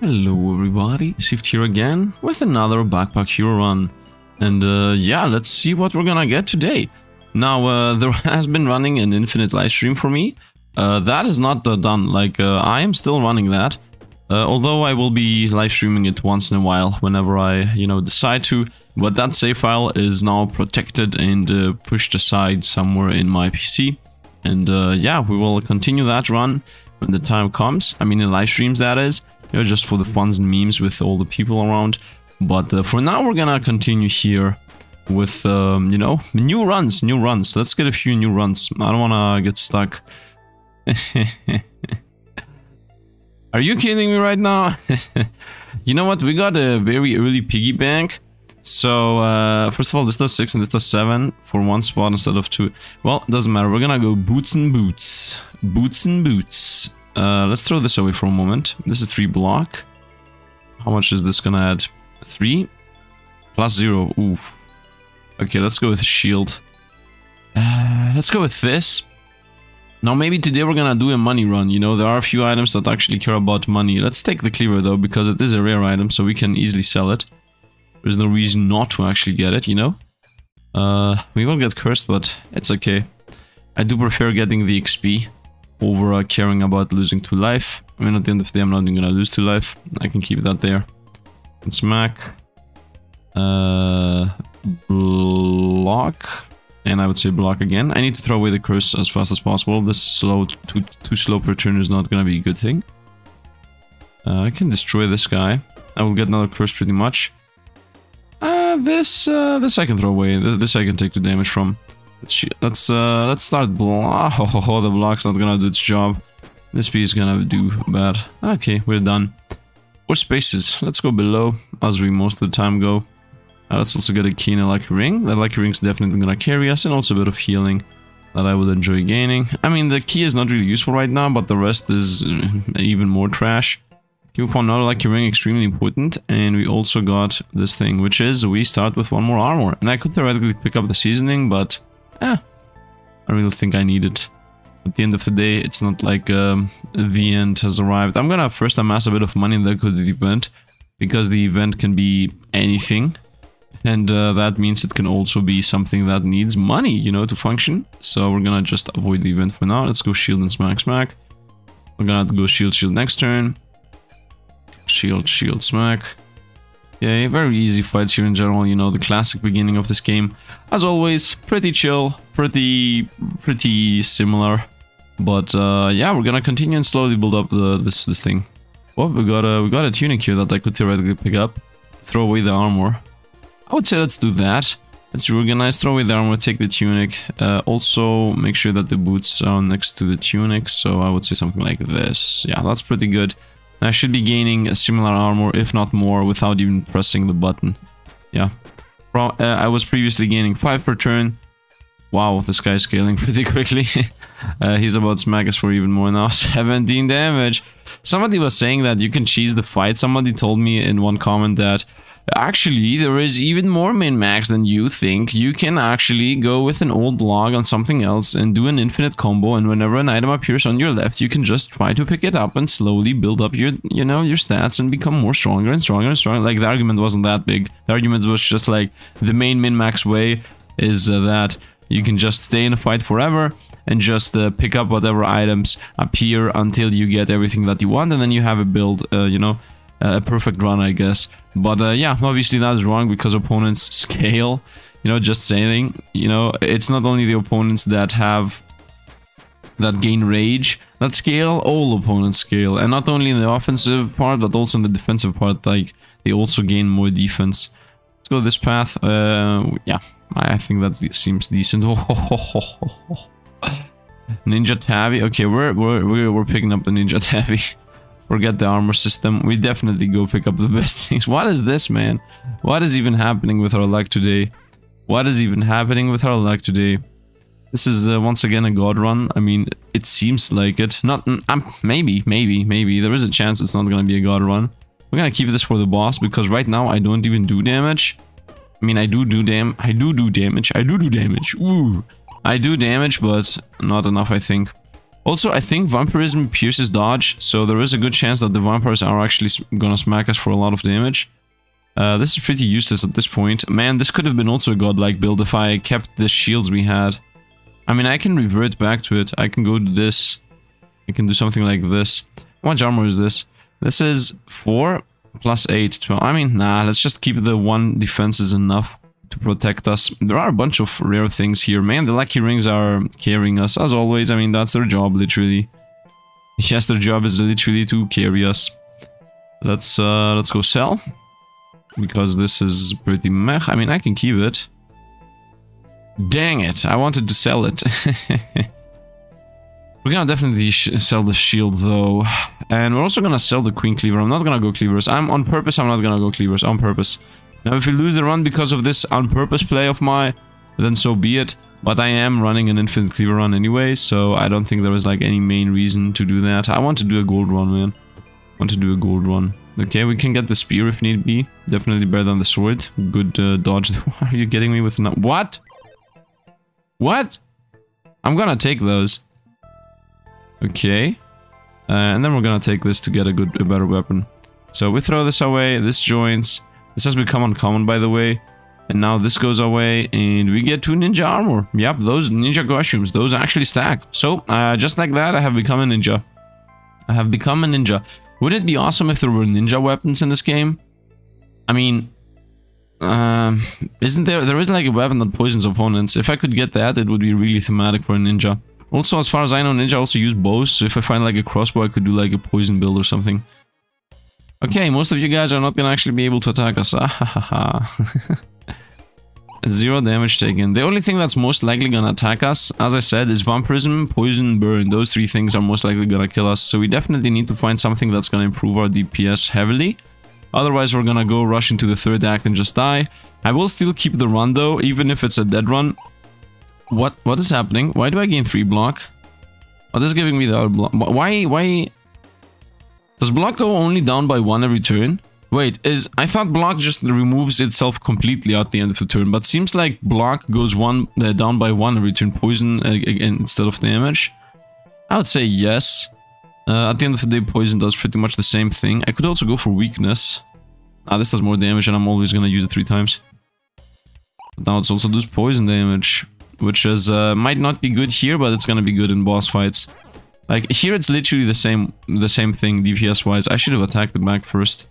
Hello everybody, Sifd here again with another Backpack Hero run. And uh, yeah, let's see what we're gonna get today. Now, uh, there has been running an infinite live stream for me. Uh, that is not uh, done, like uh, I am still running that. Uh, although I will be live streaming it once in a while whenever I, you know, decide to. But that save file is now protected and pushed aside somewhere in my PC. And yeah, we will continue that run when the time comes. I mean, in live streams that is you know, just for the funs and memes with all the people around. But uh, for now, we're gonna continue here with, um, you know, new runs, new runs. Let's get a few new runs. I don't wanna get stuck. Are you kidding me right now? you know what? We got a very early piggy bank. So, uh, first of all, this does 6 and this does 7 for one spot instead of 2. Well, doesn't matter. We're gonna go boots and boots. Boots and boots. Uh, let's throw this away for a moment. This is 3 block. How much is this gonna add? 3? Plus 0. Oof. Okay, let's go with shield. Uh, let's go with this. Now maybe today we're gonna do a money run, you know, there are a few items that actually care about money. Let's take the cleaver though, because it is a rare item, so we can easily sell it. There's no reason not to actually get it, you know? Uh, we will get cursed, but it's okay. I do prefer getting the XP over uh, caring about losing 2 life. I mean, at the end of the day, I'm not even gonna lose 2 life. I can keep that there. And smack. Uh, block. And I would say block again. I need to throw away the curse as fast as possible. This slow, too, too slow per turn is not gonna be a good thing. Uh, I can destroy this guy. I will get another curse pretty much. Uh, this, uh, this I can throw away. This I can take the damage from. Let's let's uh let's start block. The block's not gonna do its job. This piece is gonna do bad. Okay, we're done. More spaces. Let's go below, as we most of the time go. Uh, let's also get a key and a lucky ring. That lucky ring's definitely gonna carry us, and also a bit of healing that I would enjoy gaining. I mean, the key is not really useful right now, but the rest is uh, even more trash. We found another lucky ring extremely important, and we also got this thing, which is we start with one more armor. And I could theoretically pick up the seasoning, but eh, I really think I need it. At the end of the day, it's not like um, the end has arrived. I'm gonna first amass a bit of money that could the event, because the event can be anything. And uh, that means it can also be something that needs money, you know, to function. So we're gonna just avoid the event for now. Let's go shield and smack smack. We're gonna go shield shield next turn. Shield shield smack. Yeah, very easy fights here in general, you know, the classic beginning of this game. As always, pretty chill, pretty, pretty similar. But uh, yeah, we're gonna continue and slowly build up the, this this thing. Well, we got a we got a tunic here that I could theoretically pick up. Throw away the armor. I would say let's do that. Let's reorganize, throw away the armor, take the tunic. Uh, also, make sure that the boots are next to the tunic. So I would say something like this. Yeah, that's pretty good. I should be gaining a similar armor, if not more, without even pressing the button. Yeah. Pro uh, I was previously gaining 5 per turn. Wow, this guy's scaling pretty quickly. uh, he's about to smack us for even more now. 17 damage. Somebody was saying that you can cheese the fight. Somebody told me in one comment that Actually, there is even more min-max than you think. You can actually go with an old log on something else and do an infinite combo and whenever an item appears on your left, you can just try to pick it up and slowly build up your, you know, your stats and become more stronger and stronger and stronger. Like, the argument wasn't that big. The argument was just like, the main min-max way is uh, that you can just stay in a fight forever and just uh, pick up whatever items appear until you get everything that you want and then you have a build, uh, you know, a perfect run, I guess. But uh, yeah, obviously that is wrong because opponents scale. You know, just saying, you know, it's not only the opponents that have that gain rage that scale, all opponents scale. And not only in the offensive part, but also in the defensive part, like, they also gain more defense. Let's go this path. Uh, yeah, I think that seems decent. Ninja Tabi. Okay, we're, we're, we're picking up the Ninja Tabi. Forget the armor system. We definitely go pick up the best things. What is this, man? What is even happening with our luck today? What is even happening with our luck today? This is uh, once again a god run. I mean, it seems like it. Not, um, maybe, maybe, maybe. There is a chance it's not gonna be a god run. We're gonna keep this for the boss because right now I don't even do damage. I mean, I do do dam. I do do damage. I do do damage. Ooh, I do damage, but not enough, I think. Also, I think Vampirism pierces dodge, so there is a good chance that the vampires are actually gonna smack us for a lot of damage. Uh, this is pretty useless at this point. Man, this could have been also a godlike build if I kept the shields we had. I mean, I can revert back to it. I can go to this. I can do something like this. How much armor is this? This is 4 plus 8. 12. I mean, nah, let's just keep the one defense is enough to protect us. There are a bunch of rare things here. Man, the lucky rings are carrying us, as always. I mean, that's their job, literally. Yes, their job is literally to carry us. Let's, uh, let's go sell. Because this is pretty meh. I mean, I can keep it. Dang it, I wanted to sell it. we're gonna definitely sell the shield, though. And we're also gonna sell the Queen Cleaver. I'm not gonna go Cleavers. I'm on purpose, I'm not gonna go Cleavers. On purpose. Now, if we lose the run because of this on-purpose play of my, then so be it. But I am running an infinite cleaver run anyway, so I don't think there is like any main reason to do that. I want to do a gold run, man. I want to do a gold run. Okay, we can get the spear if need be. Definitely better than the sword. Good uh, dodge. Why are you getting me with no What? What? I'm gonna take those. Okay. Uh, and then we're gonna take this to get a good, a better weapon. So we throw this away. This joins. This has become uncommon, by the way. And now this goes away, and we get two ninja armor. Yep, those ninja costumes, those actually stack. So, uh, just like that, I have become a ninja. I have become a ninja. Would it be awesome if there were ninja weapons in this game? I mean, um, isn't there, there is like a weapon that poisons opponents. If I could get that, it would be really thematic for a ninja. Also, as far as I know, ninja also use bows, so if I find like a crossbow, I could do like a poison build or something. Okay, most of you guys are not gonna actually be able to attack us. Ah, zero damage taken. The only thing that's most likely gonna attack us, as I said, is Vampirism, Poison, Burn. Those three things are most likely gonna kill us. So we definitely need to find something that's gonna improve our DPS heavily. Otherwise, we're gonna go rush into the third act and just die. I will still keep the run though, even if it's a dead run. What What is happening? Why do I gain 3 block? Oh, this is giving me the other block. Why, why, does block go only down by one every turn? Wait, is I thought block just removes itself completely at the end of the turn, but seems like block goes one uh, down by one every turn, poison uh, instead of damage. I would say yes. Uh, at the end of the day, poison does pretty much the same thing. I could also go for weakness. Ah, this does more damage, and I'm always gonna use it three times. But now it's also does poison damage, which is uh, might not be good here, but it's gonna be good in boss fights. Like, here it's literally the same the same thing DPS-wise. I should have attacked the back first.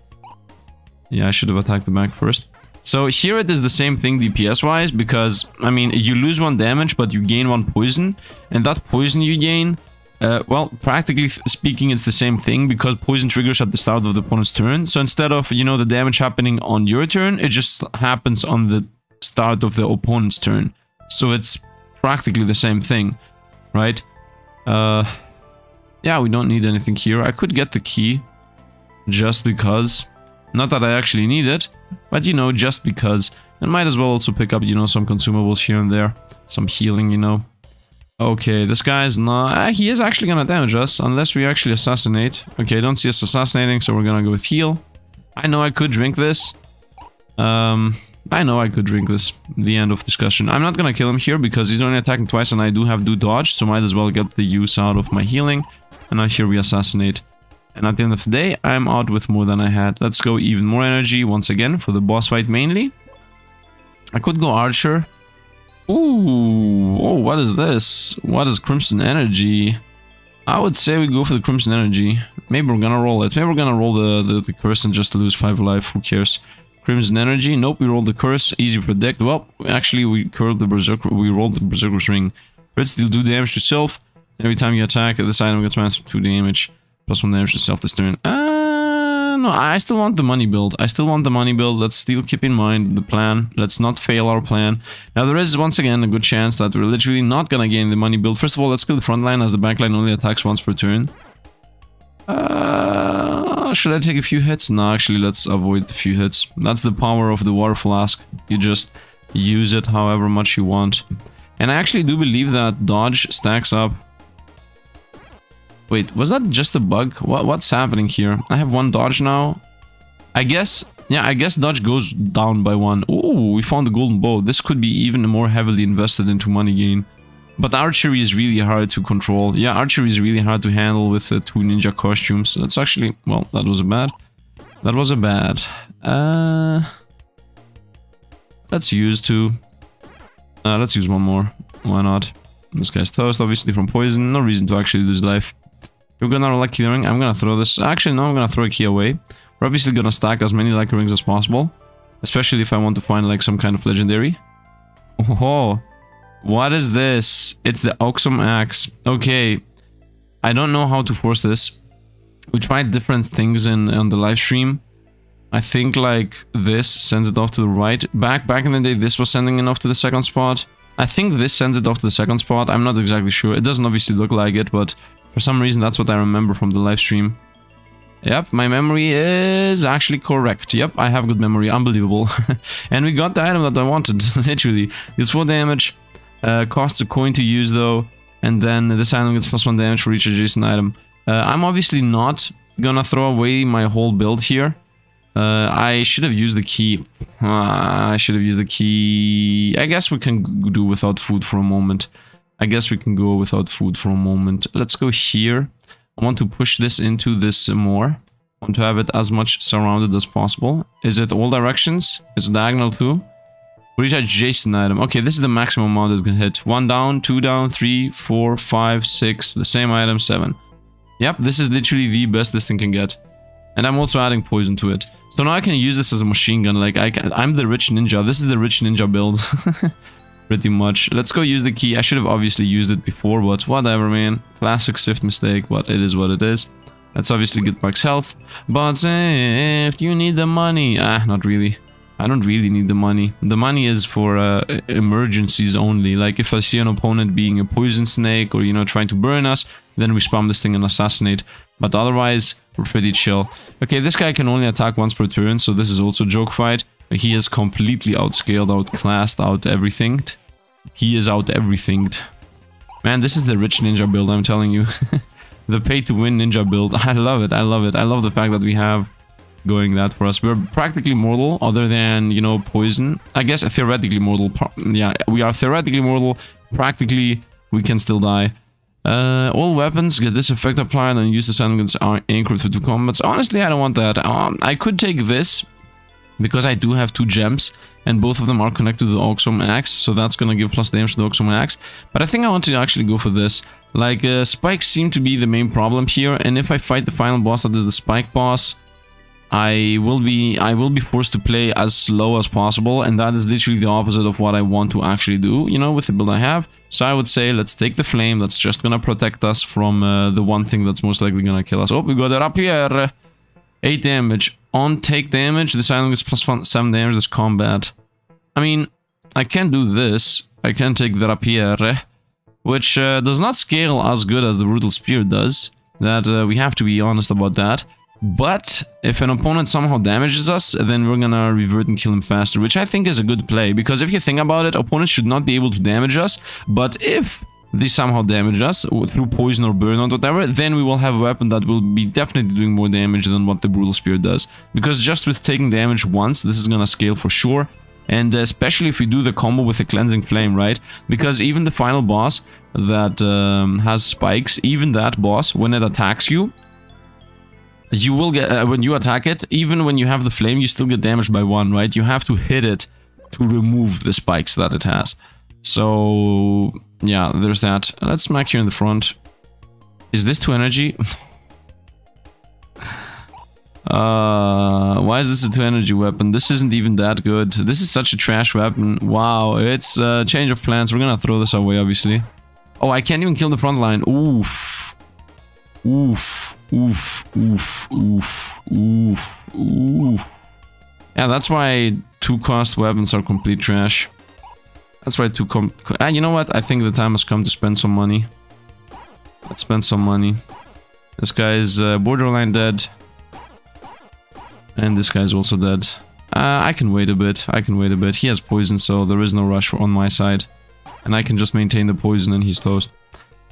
Yeah, I should have attacked the back first. So here it is the same thing DPS-wise, because, I mean, you lose one damage, but you gain one poison. And that poison you gain, uh, well, practically speaking, it's the same thing, because poison triggers at the start of the opponent's turn. So instead of, you know, the damage happening on your turn, it just happens on the start of the opponent's turn. So it's practically the same thing, right? Uh... Yeah, we don't need anything here. I could get the key just because. Not that I actually need it, but you know, just because. And might as well also pick up, you know, some consumables here and there. Some healing, you know. Okay, this guy's not... Uh, he is actually gonna damage us, unless we actually assassinate. Okay, don't see us assassinating, so we're gonna go with heal. I know I could drink this. Um, I know I could drink this. The end of discussion. I'm not gonna kill him here, because he's only attacking twice, and I do have do dodge, so might as well get the use out of my healing. And now here we assassinate. And at the end of the day, I'm out with more than I had. Let's go even more energy once again for the boss fight mainly. I could go Archer. Ooh, oh, what is this? What is Crimson Energy? I would say we go for the Crimson Energy. Maybe we're gonna roll it. Maybe we're gonna roll the, the, the curse and just lose 5 life. Who cares? Crimson Energy. Nope, we rolled the curse. Easy predict. Well, actually, we curled the Berserker. We rolled the Berserker's Ring. Crit still do damage to self. Every time you attack, this item gets massive 2 damage. Plus 1 damage to self this turn. Uh, no, I still want the money build. I still want the money build. Let's still keep in mind the plan. Let's not fail our plan. Now, there is, once again, a good chance that we're literally not gonna gain the money build. First of all, let's kill the front line as the back line only attacks once per turn. Uh, should I take a few hits? No, actually, let's avoid a few hits. That's the power of the water flask. You just use it however much you want. And I actually do believe that dodge stacks up Wait, was that just a bug? What, what's happening here? I have one dodge now. I guess, yeah, I guess dodge goes down by one. Oh, we found the golden bow. This could be even more heavily invested into money gain. But archery is really hard to control. Yeah, archery is really hard to handle with uh, two ninja costumes. That's actually... Well, that was a bad. That was a bad. Uh, let's use two. Uh, let's use one more. Why not? This guy's toast, obviously, from poison. No reason to actually lose life. We're gonna roll a key ring. I'm gonna throw this. Actually, no, I'm gonna throw a key away. We're obviously gonna stack as many lucky rings as possible. Especially if I want to find like some kind of legendary. Oh, what is this? It's the Oxum Axe. Okay. I don't know how to force this. We tried different things in on the live stream. I think like this sends it off to the right. Back back in the day, this was sending it off to the second spot. I think this sends it off to the second spot. I'm not exactly sure. It doesn't obviously look like it, but for some reason that's what I remember from the live stream. Yep, my memory is actually correct. Yep, I have good memory. Unbelievable. and we got the item that I wanted, literally. It's 4 damage. Uh, costs a coin to use though. And then this item gets plus 1 damage for each adjacent item. Uh, I'm obviously not gonna throw away my whole build here. Uh, I should have used the key. Uh, I should have used the key. I guess we can do without food for a moment. I guess we can go without food for a moment. Let's go here. I want to push this into this more. I want to have it as much surrounded as possible. Is it all directions? Is it diagonal too? Reach adjacent item. Okay, this is the maximum amount it can hit. One down, two down, three, four, five, six. The same item, seven. Yep, this is literally the best this thing can get. And I'm also adding poison to it. So now I can use this as a machine gun. Like, I can, I'm the rich ninja. This is the rich ninja build. pretty much. Let's go use the key. I should have obviously used it before, but whatever, man. Classic Sifd mistake, but it is what it is. Let's obviously get max health. But if you need the money... Ah, not really. I don't really need the money. The money is for uh, emergencies only. Like if I see an opponent being a poison snake or, you know, trying to burn us, then we spam this thing and assassinate. But otherwise, we're pretty chill. Okay, this guy can only attack once per turn, so this is also joke fight. He is completely outscaled, outclassed, out everything. He is out everything. Man, this is the rich ninja build, I'm telling you. the pay to win ninja build. I love it. I love it. I love the fact that we have going that for us. We're practically mortal other than, you know, poison. I guess theoretically mortal. Yeah, we are theoretically mortal. Practically, we can still die. Uh, all weapons get this effect applied and use the sentence are anchored for two combats. Honestly, I don't want that. Um, I could take this because I do have two gems and both of them are connected to the Oxum Axe, so that's gonna give plus damage to the Oxum Axe. But I think I want to actually go for this. Like, uh, spikes seem to be the main problem here, and if I fight the final boss that is the spike boss, I will be I will be forced to play as slow as possible, and that is literally the opposite of what I want to actually do, you know, with the build I have. So I would say, let's take the flame, that's just gonna protect us from uh, the one thing that's most likely gonna kill us. Oh, we got a rapier! 8 damage. On take damage, this item is plus 7 damage, this combat. I mean, I can do this. I can take the rapier, which uh, does not scale as good as the brutal spear does. That uh, we have to be honest about that. But if an opponent somehow damages us, then we're gonna revert and kill him faster, which I think is a good play. Because if you think about it, opponents should not be able to damage us. But if they somehow damage us through poison or burn or whatever, then we will have a weapon that will be definitely doing more damage than what the Brutal Spear does. Because just with taking damage once, this is gonna scale for sure. And especially if we do the combo with the Cleansing Flame, right? Because even the final boss that um, has spikes, even that boss, when it attacks you, you will get, uh, when you attack it, even when you have the flame, you still get damaged by one, right? You have to hit it to remove the spikes that it has. So, yeah, there's that. Let's smack here in the front. Is this 2 energy? uh, why is this a 2 energy weapon? This isn't even that good. This is such a trash weapon. Wow, it's a change of plans. We're gonna throw this away, obviously. Oh, I can't even kill the front line. Oof. Oof. Oof. Oof. Oof. Oof. Oof. Yeah, that's why two cost weapons are complete trash. That's why two com- ah, you know what? I think the time has come to spend some money. Let's spend some money. This guy is uh, borderline dead. And this guy is also dead. Uh, I can wait a bit. I can wait a bit. He has poison, so there is no rush on my side. And I can just maintain the poison and he's toast.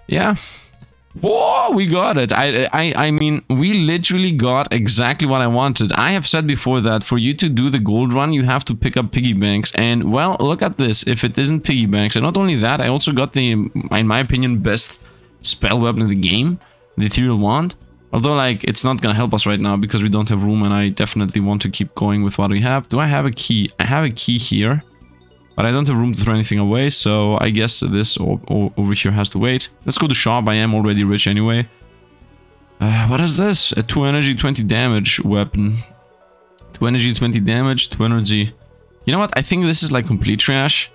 Yeah. Whoa, we got it. I, I, I mean, we literally got exactly what I wanted. I have said before that for you to do the gold run, you have to pick up piggy banks. And, well, look at this. If it isn't piggy banks, and not only that, I also got the, in my opinion, best spell weapon in the game, the Ethereal Wand. Although, like, it's not gonna help us right now because we don't have room and I definitely want to keep going with what we have. Do I have a key? I have a key here. But I don't have room to throw anything away, so I guess this over here has to wait. Let's go to shop, I am already rich anyway. Uh, what is this? A 2 energy, 20 damage weapon. 2 energy, 20 damage, 2 energy. You know what? I think this is like complete trash.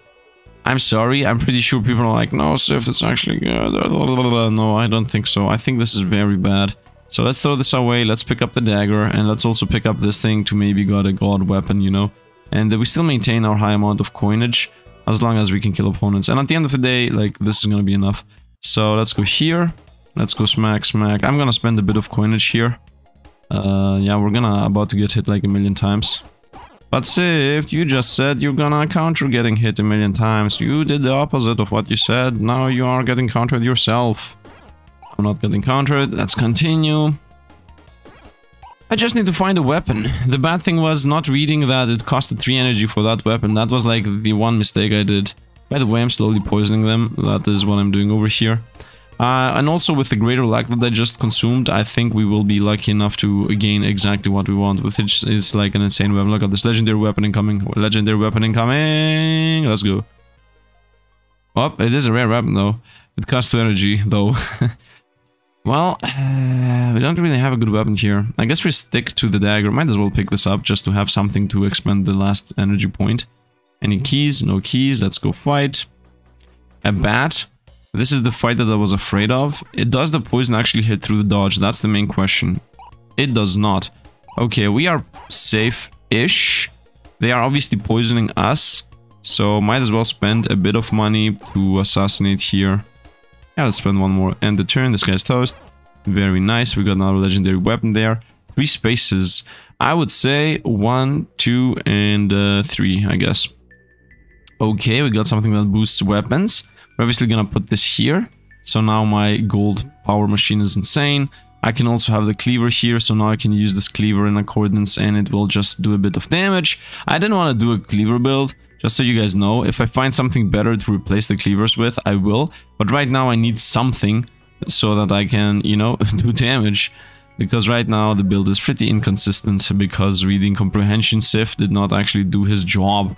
I'm sorry, I'm pretty sure people are like, no, Sif, it's actually good. No, I don't think so. I think this is very bad. So let's throw this away, let's pick up the dagger, and let's also pick up this thing to maybe got a god weapon, you know? And we still maintain our high amount of coinage as long as we can kill opponents. And at the end of the day, like, this is gonna be enough. So let's go here. Let's go smack, smack. I'm gonna spend a bit of coinage here. Uh, yeah, we're gonna about to get hit like a million times. But Sif, you just said you're gonna counter getting hit a million times. You did the opposite of what you said. Now you are getting countered yourself. I'm not getting countered. Let's continue. I just need to find a weapon. The bad thing was not reading that it costed 3 energy for that weapon. That was like the one mistake I did. By the way, I'm slowly poisoning them. That is what I'm doing over here. Uh, and also with the greater luck that I just consumed, I think we will be lucky enough to gain exactly what we want, which is like an insane weapon. Look at this legendary weapon incoming. Legendary weapon incoming. Let's go. Oh, it is a rare weapon though. It costs 2 energy though. Well, uh, we don't really have a good weapon here. I guess we stick to the dagger. Might as well pick this up just to have something to expend the last energy point. Any keys? No keys. Let's go fight. A bat. This is the fight that I was afraid of. It does the poison actually hit through the dodge? That's the main question. It does not. Okay, we are safe-ish. They are obviously poisoning us. So might as well spend a bit of money to assassinate here. Yeah, let's spend one more. End the turn. This guy's toast. Very nice. We got another legendary weapon there. Three spaces. I would say one, two, and uh, three, I guess. Okay, we got something that boosts weapons. We're obviously gonna put this here. So now my gold power machine is insane. I can also have the cleaver here, so now I can use this cleaver in accordance and it will just do a bit of damage. I didn't want to do a cleaver build, just so you guys know, if I find something better to replace the cleavers with, I will. But right now I need something so that I can, you know, do damage. Because right now the build is pretty inconsistent because reading comprehension Sif did not actually do his job.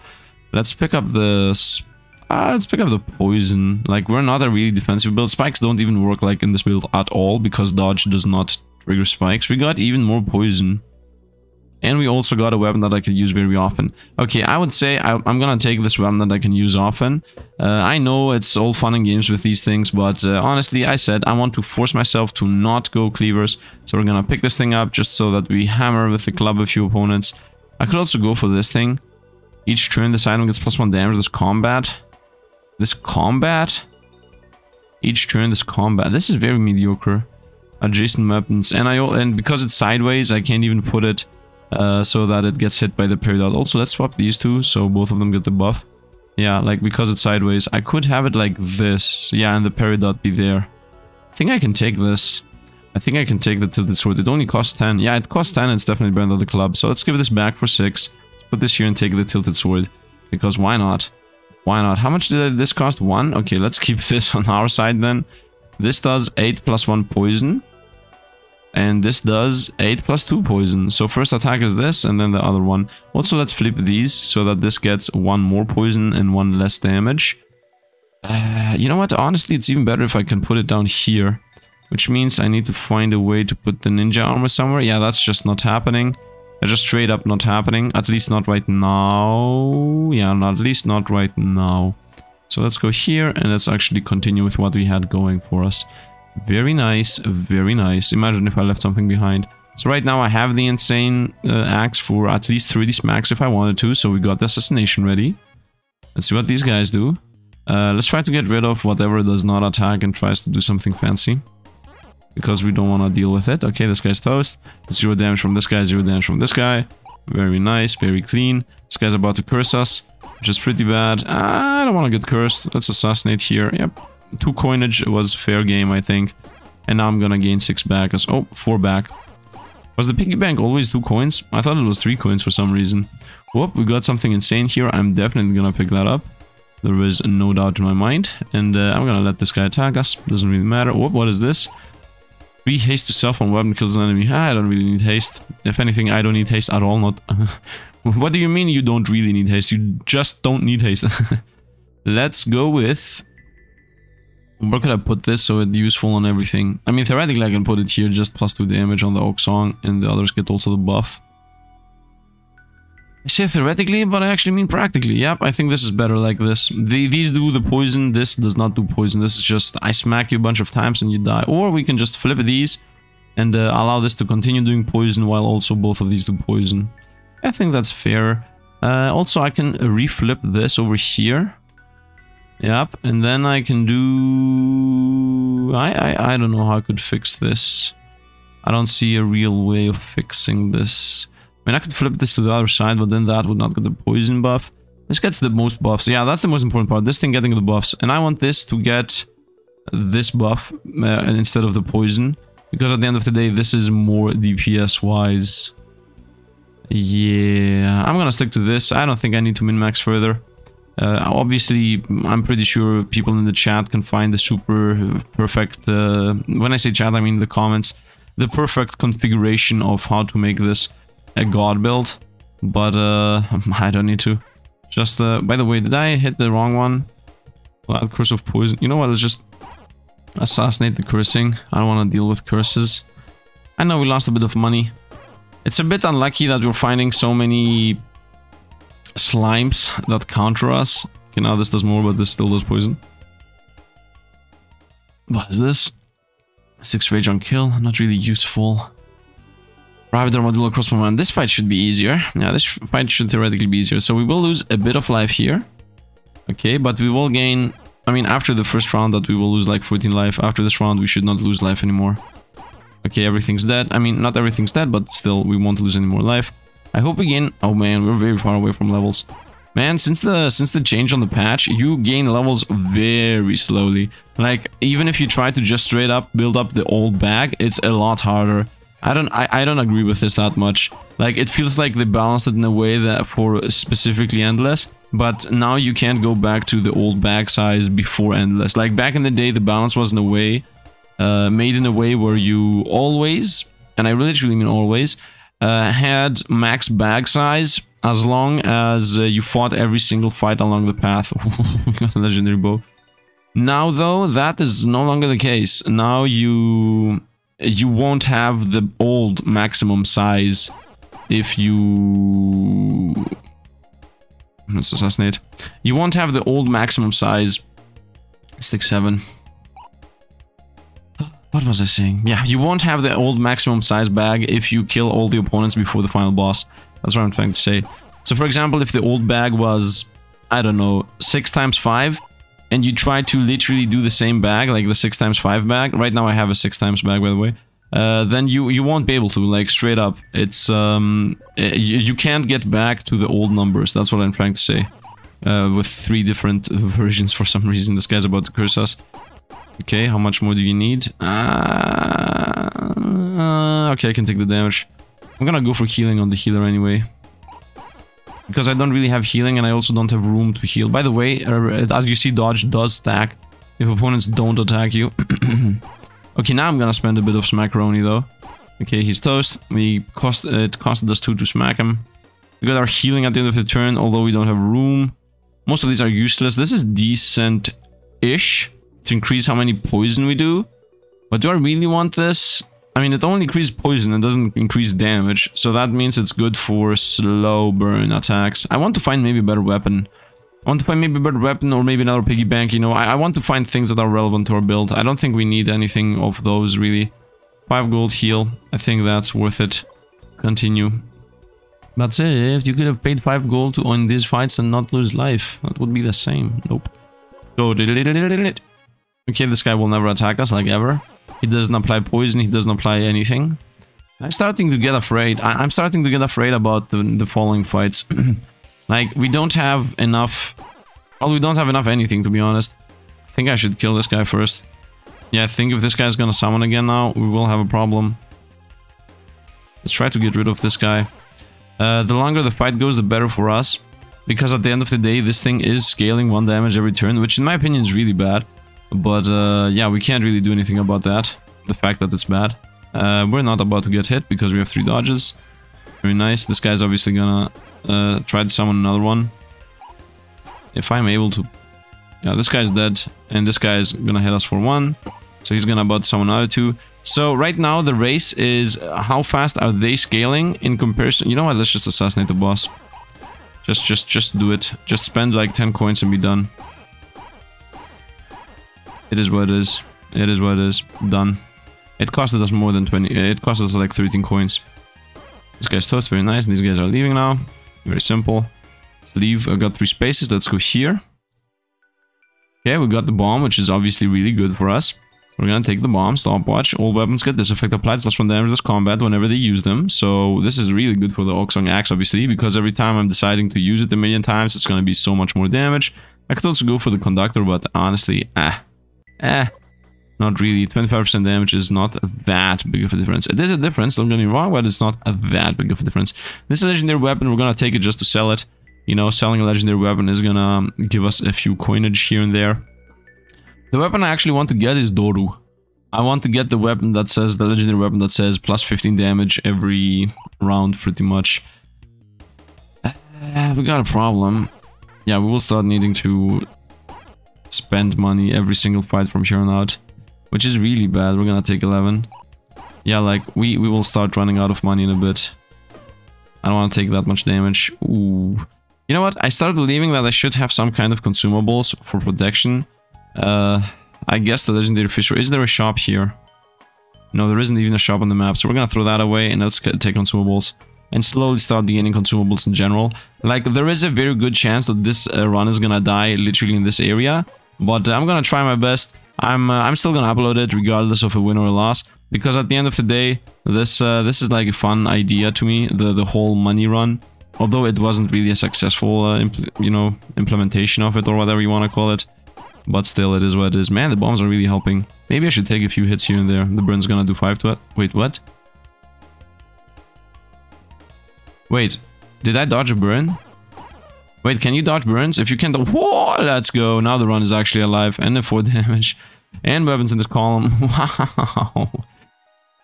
Let's pick up the... Uh, let's pick up the poison. Like, we're not a really defensive build. Spikes don't even work like in this build at all because dodge does not trigger spikes. We got even more poison. And we also got a weapon that I could use very often. Okay, I would say I, am gonna take this weapon that I can use often. Uh, I know it's all fun and games with these things, but uh, honestly, I said I want to force myself to not go cleavers. So we're gonna pick this thing up just so that we hammer with the club a few opponents. I could also go for this thing. Each turn, this item gets plus one damage. This combat. This combat? Each turn, this combat. This is very mediocre. Adjacent weapons. And I and because it's sideways, I can't even put it uh, so that it gets hit by the peridot. Also, let's swap these two so both of them get the buff. Yeah, like because it's sideways. I could have it like this. Yeah, and the peridot be there. I think I can take this. I think I can take the tilted sword. It only costs 10. Yeah, it costs 10 it's definitely better than the club. So let's give this back for 6. Let's put this here and take the tilted sword. Because why not? Why not? How much did this cost? 1? Okay, let's keep this on our side then. This does 8 plus 1 poison. And this does 8 plus 2 poison. So first attack is this and then the other one. Also let's flip these so that this gets one more poison and one less damage. Uh, you know what? Honestly, it's even better if I can put it down here. Which means I need to find a way to put the ninja armor somewhere. Yeah, that's just not happening. That's just straight up not happening. At least not right now. Yeah, not, at least not right now. So let's go here and let's actually continue with what we had going for us. Very nice, very nice. Imagine if I left something behind. So right now I have the insane uh, axe for at least 3D smacks if I wanted to. So we got the assassination ready. Let's see what these guys do. Uh, let's try to get rid of whatever does not attack and tries to do something fancy. Because we don't want to deal with it. Okay, this guy's toast. Zero damage from this guy, zero damage from this guy. Very nice, very clean. This guy's about to curse us, which is pretty bad. I don't want to get cursed. Let's assassinate here. Yep, two coinage was fair game, I think. And now I'm gonna gain 6 back. As, oh, 4 back. Was the piggy bank always 2 coins? I thought it was 3 coins for some reason. Whoop, we got something insane here. I'm definitely gonna pick that up. There is no doubt in my mind. And uh, I'm gonna let this guy attack us. Doesn't really matter. Whoop, what is this? 3 haste to self on weapon kills an enemy. Ah, I don't really need haste. If anything, I don't need haste at all. Not. what do you mean you don't really need haste? You just don't need haste. Let's go with... Where could I put this so it's useful on everything? I mean, theoretically I can put it here, just plus 2 damage on the Oak Song, and the others get also the buff. I say theoretically, but I actually mean practically. Yep, I think this is better like this. The, these do the poison, this does not do poison. This is just, I smack you a bunch of times and you die. Or we can just flip these and uh, allow this to continue doing poison while also both of these do poison. I think that's fair. Uh, also, I can reflip this over here. Yep, and then I can do... I, I, I don't know how I could fix this. I don't see a real way of fixing this. I mean, I could flip this to the other side, but then that would not get the poison buff. This gets the most buffs. Yeah, that's the most important part. This thing getting the buffs. And I want this to get this buff uh, instead of the poison. Because at the end of the day, this is more DPS-wise. Yeah, I'm gonna stick to this. I don't think I need to min-max further. Uh, obviously, I'm pretty sure people in the chat can find the super perfect... Uh, when I say chat, I mean the comments. The perfect configuration of how to make this a god build, but uh, I don't need to. Just, uh, by the way, did I hit the wrong one? Well, curse of poison. You know what, let's just assassinate the cursing. I don't want to deal with curses. I know we lost a bit of money. It's a bit unlucky that we're finding so many slimes that counter us. Okay, now this does more, but this still does poison. What is this? Six rage on kill, not really useful. Private Armadillo crossbow man. This fight should be easier. Yeah, this fight should theoretically be easier. So we will lose a bit of life here. Okay, but we will gain... I mean, after the first round that we will lose like 14 life. After this round, we should not lose life anymore. Okay, everything's dead. I mean, not everything's dead, but still, we won't lose any more life. I hope we gain... Oh man, we're very far away from levels. Man, since the since the change on the patch, you gain levels very slowly. Like, even if you try to just straight up build up the old bag, it's a lot harder. I don't I, I don't agree with this that much. Like it feels like they balanced it in a way that for specifically endless, but now you can't go back to the old bag size before endless. Like back in the day the balance was in a way uh, made in a way where you always, and I literally mean always, uh, had max bag size as long as uh, you fought every single fight along the path. we got a legendary bow. Now though, that is no longer the case. Now you you won't have the old maximum size if you... Let's assassinate. You won't have the old maximum size. Stick 7. What was I saying? Yeah, you won't have the old maximum size bag if you kill all the opponents before the final boss. That's what I'm trying to say. So for example, if the old bag was, I don't know, 6 times 5, and you try to literally do the same bag, like the 6 times 5 bag, right now I have a 6 times bag by the way, uh, then you you won't be able to, like straight up. It's, um, eh, you, you can't get back to the old numbers, that's what I'm trying to say. Uh, with three different versions for some reason, this guy's about to curse us. Okay, how much more do you need? Uh, okay, I can take the damage. I'm gonna go for healing on the healer anyway because I don't really have healing and I also don't have room to heal. By the way, uh, as you see, dodge does stack if opponents don't attack you. okay, now I'm gonna spend a bit of smackaroni though. Okay, he's toast. We cost it costed us two to smack him. We got our healing at the end of the turn, although we don't have room. Most of these are useless. This is decent-ish to increase how many poison we do. But do I really want this? I mean, it only increases poison, it doesn't increase damage, so that means it's good for slow burn attacks. I want to find maybe a better weapon. I want to find maybe a better weapon or maybe another piggy bank, you know. I, I want to find things that are relevant to our build. I don't think we need anything of those, really. 5 gold heal, I think that's worth it. Continue. But if you could have paid 5 gold to win these fights and not lose life, that would be the same. Nope. Go. Okay, this guy will never attack us, like ever. He doesn't apply poison, he doesn't apply anything. I'm starting to get afraid. I am starting to get afraid about the, the following fights. like, we don't have enough... Well, we don't have enough anything, to be honest. I think I should kill this guy first. Yeah, I think if this guy's gonna summon again now, we will have a problem. Let's try to get rid of this guy. Uh, the longer the fight goes, the better for us. Because at the end of the day, this thing is scaling one damage every turn, which in my opinion is really bad. But uh, yeah, we can't really do anything about that. The fact that it's bad. Uh, we're not about to get hit because we have three dodges. Very nice. This guy's obviously gonna uh, try to summon another one. If I'm able to... Yeah, this guy's dead. And this guy's gonna hit us for one. So he's gonna about to summon another two. So right now the race is how fast are they scaling in comparison... You know what? Let's just assassinate the boss. Just, just, just do it. Just spend like 10 coins and be done. It is what it is. It is what it is. Done. It costed us more than 20... It cost us like 13 coins. This guy's toast, very nice. And these guys are leaving now. Very simple. Let's leave. I've got three spaces. Let's go here. Okay, we got the bomb, which is obviously really good for us. We're gonna take the bomb, stopwatch. All weapons get this effect applied plus one damage this combat whenever they use them. So this is really good for the Oksong Axe, obviously, because every time I'm deciding to use it a million times, it's gonna be so much more damage. I could also go for the conductor, but honestly, ah, eh, not really. 25% damage is not that big of a difference. It is a difference, don't get me wrong, but it's not that big of a difference. This legendary weapon, we're gonna take it just to sell it. You know, selling a legendary weapon is gonna give us a few coinage here and there. The weapon I actually want to get is Doru. I want to get the weapon that says, the legendary weapon that says plus 15 damage every round pretty much. Uh, we got a problem. Yeah, we will start needing to spend money every single fight from here on out. Which is really bad, we're gonna take 11. Yeah, like, we, we will start running out of money in a bit. I don't want to take that much damage. Ooh. You know what? I started believing that I should have some kind of consumables for protection. Uh, I guess the legendary fisher. Is there a shop here? No, there isn't even a shop on the map, so we're gonna throw that away and let's take consumables. And slowly start gaining consumables in general. Like, there is a very good chance that this uh, run is gonna die literally in this area. But uh, I'm gonna try my best. I'm uh, I'm still gonna upload it regardless of a win or a loss. Because at the end of the day, this uh, this is like a fun idea to me, the, the whole money run. Although it wasn't really a successful, uh, you know, implementation of it or whatever you want to call it. But still, it is what it is. Man, the bombs are really helping. Maybe I should take a few hits here and there. The burn's gonna do 5 to it. Wait, what? Wait, did I dodge a burn? Wait, can you dodge burns? If you can, whoa, let's go. Now the run is actually alive and the 4 damage. And weapons in this column. Wow.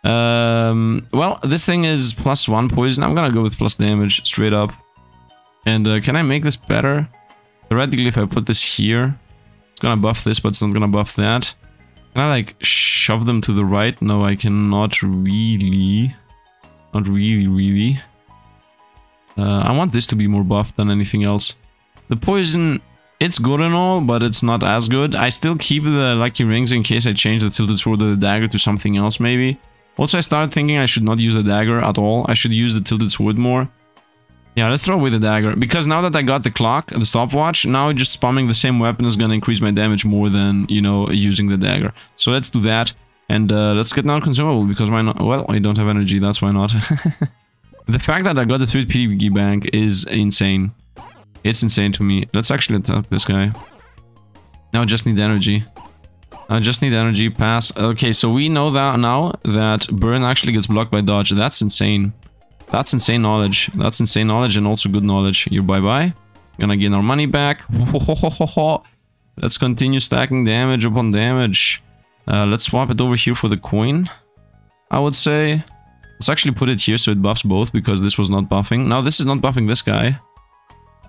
Um, well, this thing is plus 1 poison. I'm gonna go with plus damage straight up. And uh, can I make this better? Theoretically, if I put this here, it's gonna buff this, but it's not gonna buff that. Can I like shove them to the right? No, I cannot really. Not really, really. Uh, I want this to be more buffed than anything else. The poison, it's good and all, but it's not as good. I still keep the lucky rings in case I change the tilted sword or the dagger to something else maybe. Also, I started thinking I should not use the dagger at all. I should use the tilted sword more. Yeah, let's throw away the dagger. Because now that I got the clock, the stopwatch, now just spamming the same weapon is gonna increase my damage more than, you know, using the dagger. So let's do that. And uh, let's get non-consumable, because why not? Well, I don't have energy, that's why not. the fact that I got the 3 piggy bank is insane. It's insane to me. Let's actually attack this guy. Now I just need energy. I just need energy, pass. Okay, so we know that now that burn actually gets blocked by dodge. That's insane. That's insane knowledge. That's insane knowledge and also good knowledge. You bye-bye. Gonna get our money back. Let's continue stacking damage upon damage. Uh, let's swap it over here for the coin. I would say. Let's actually put it here so it buffs both because this was not buffing. Now this is not buffing this guy.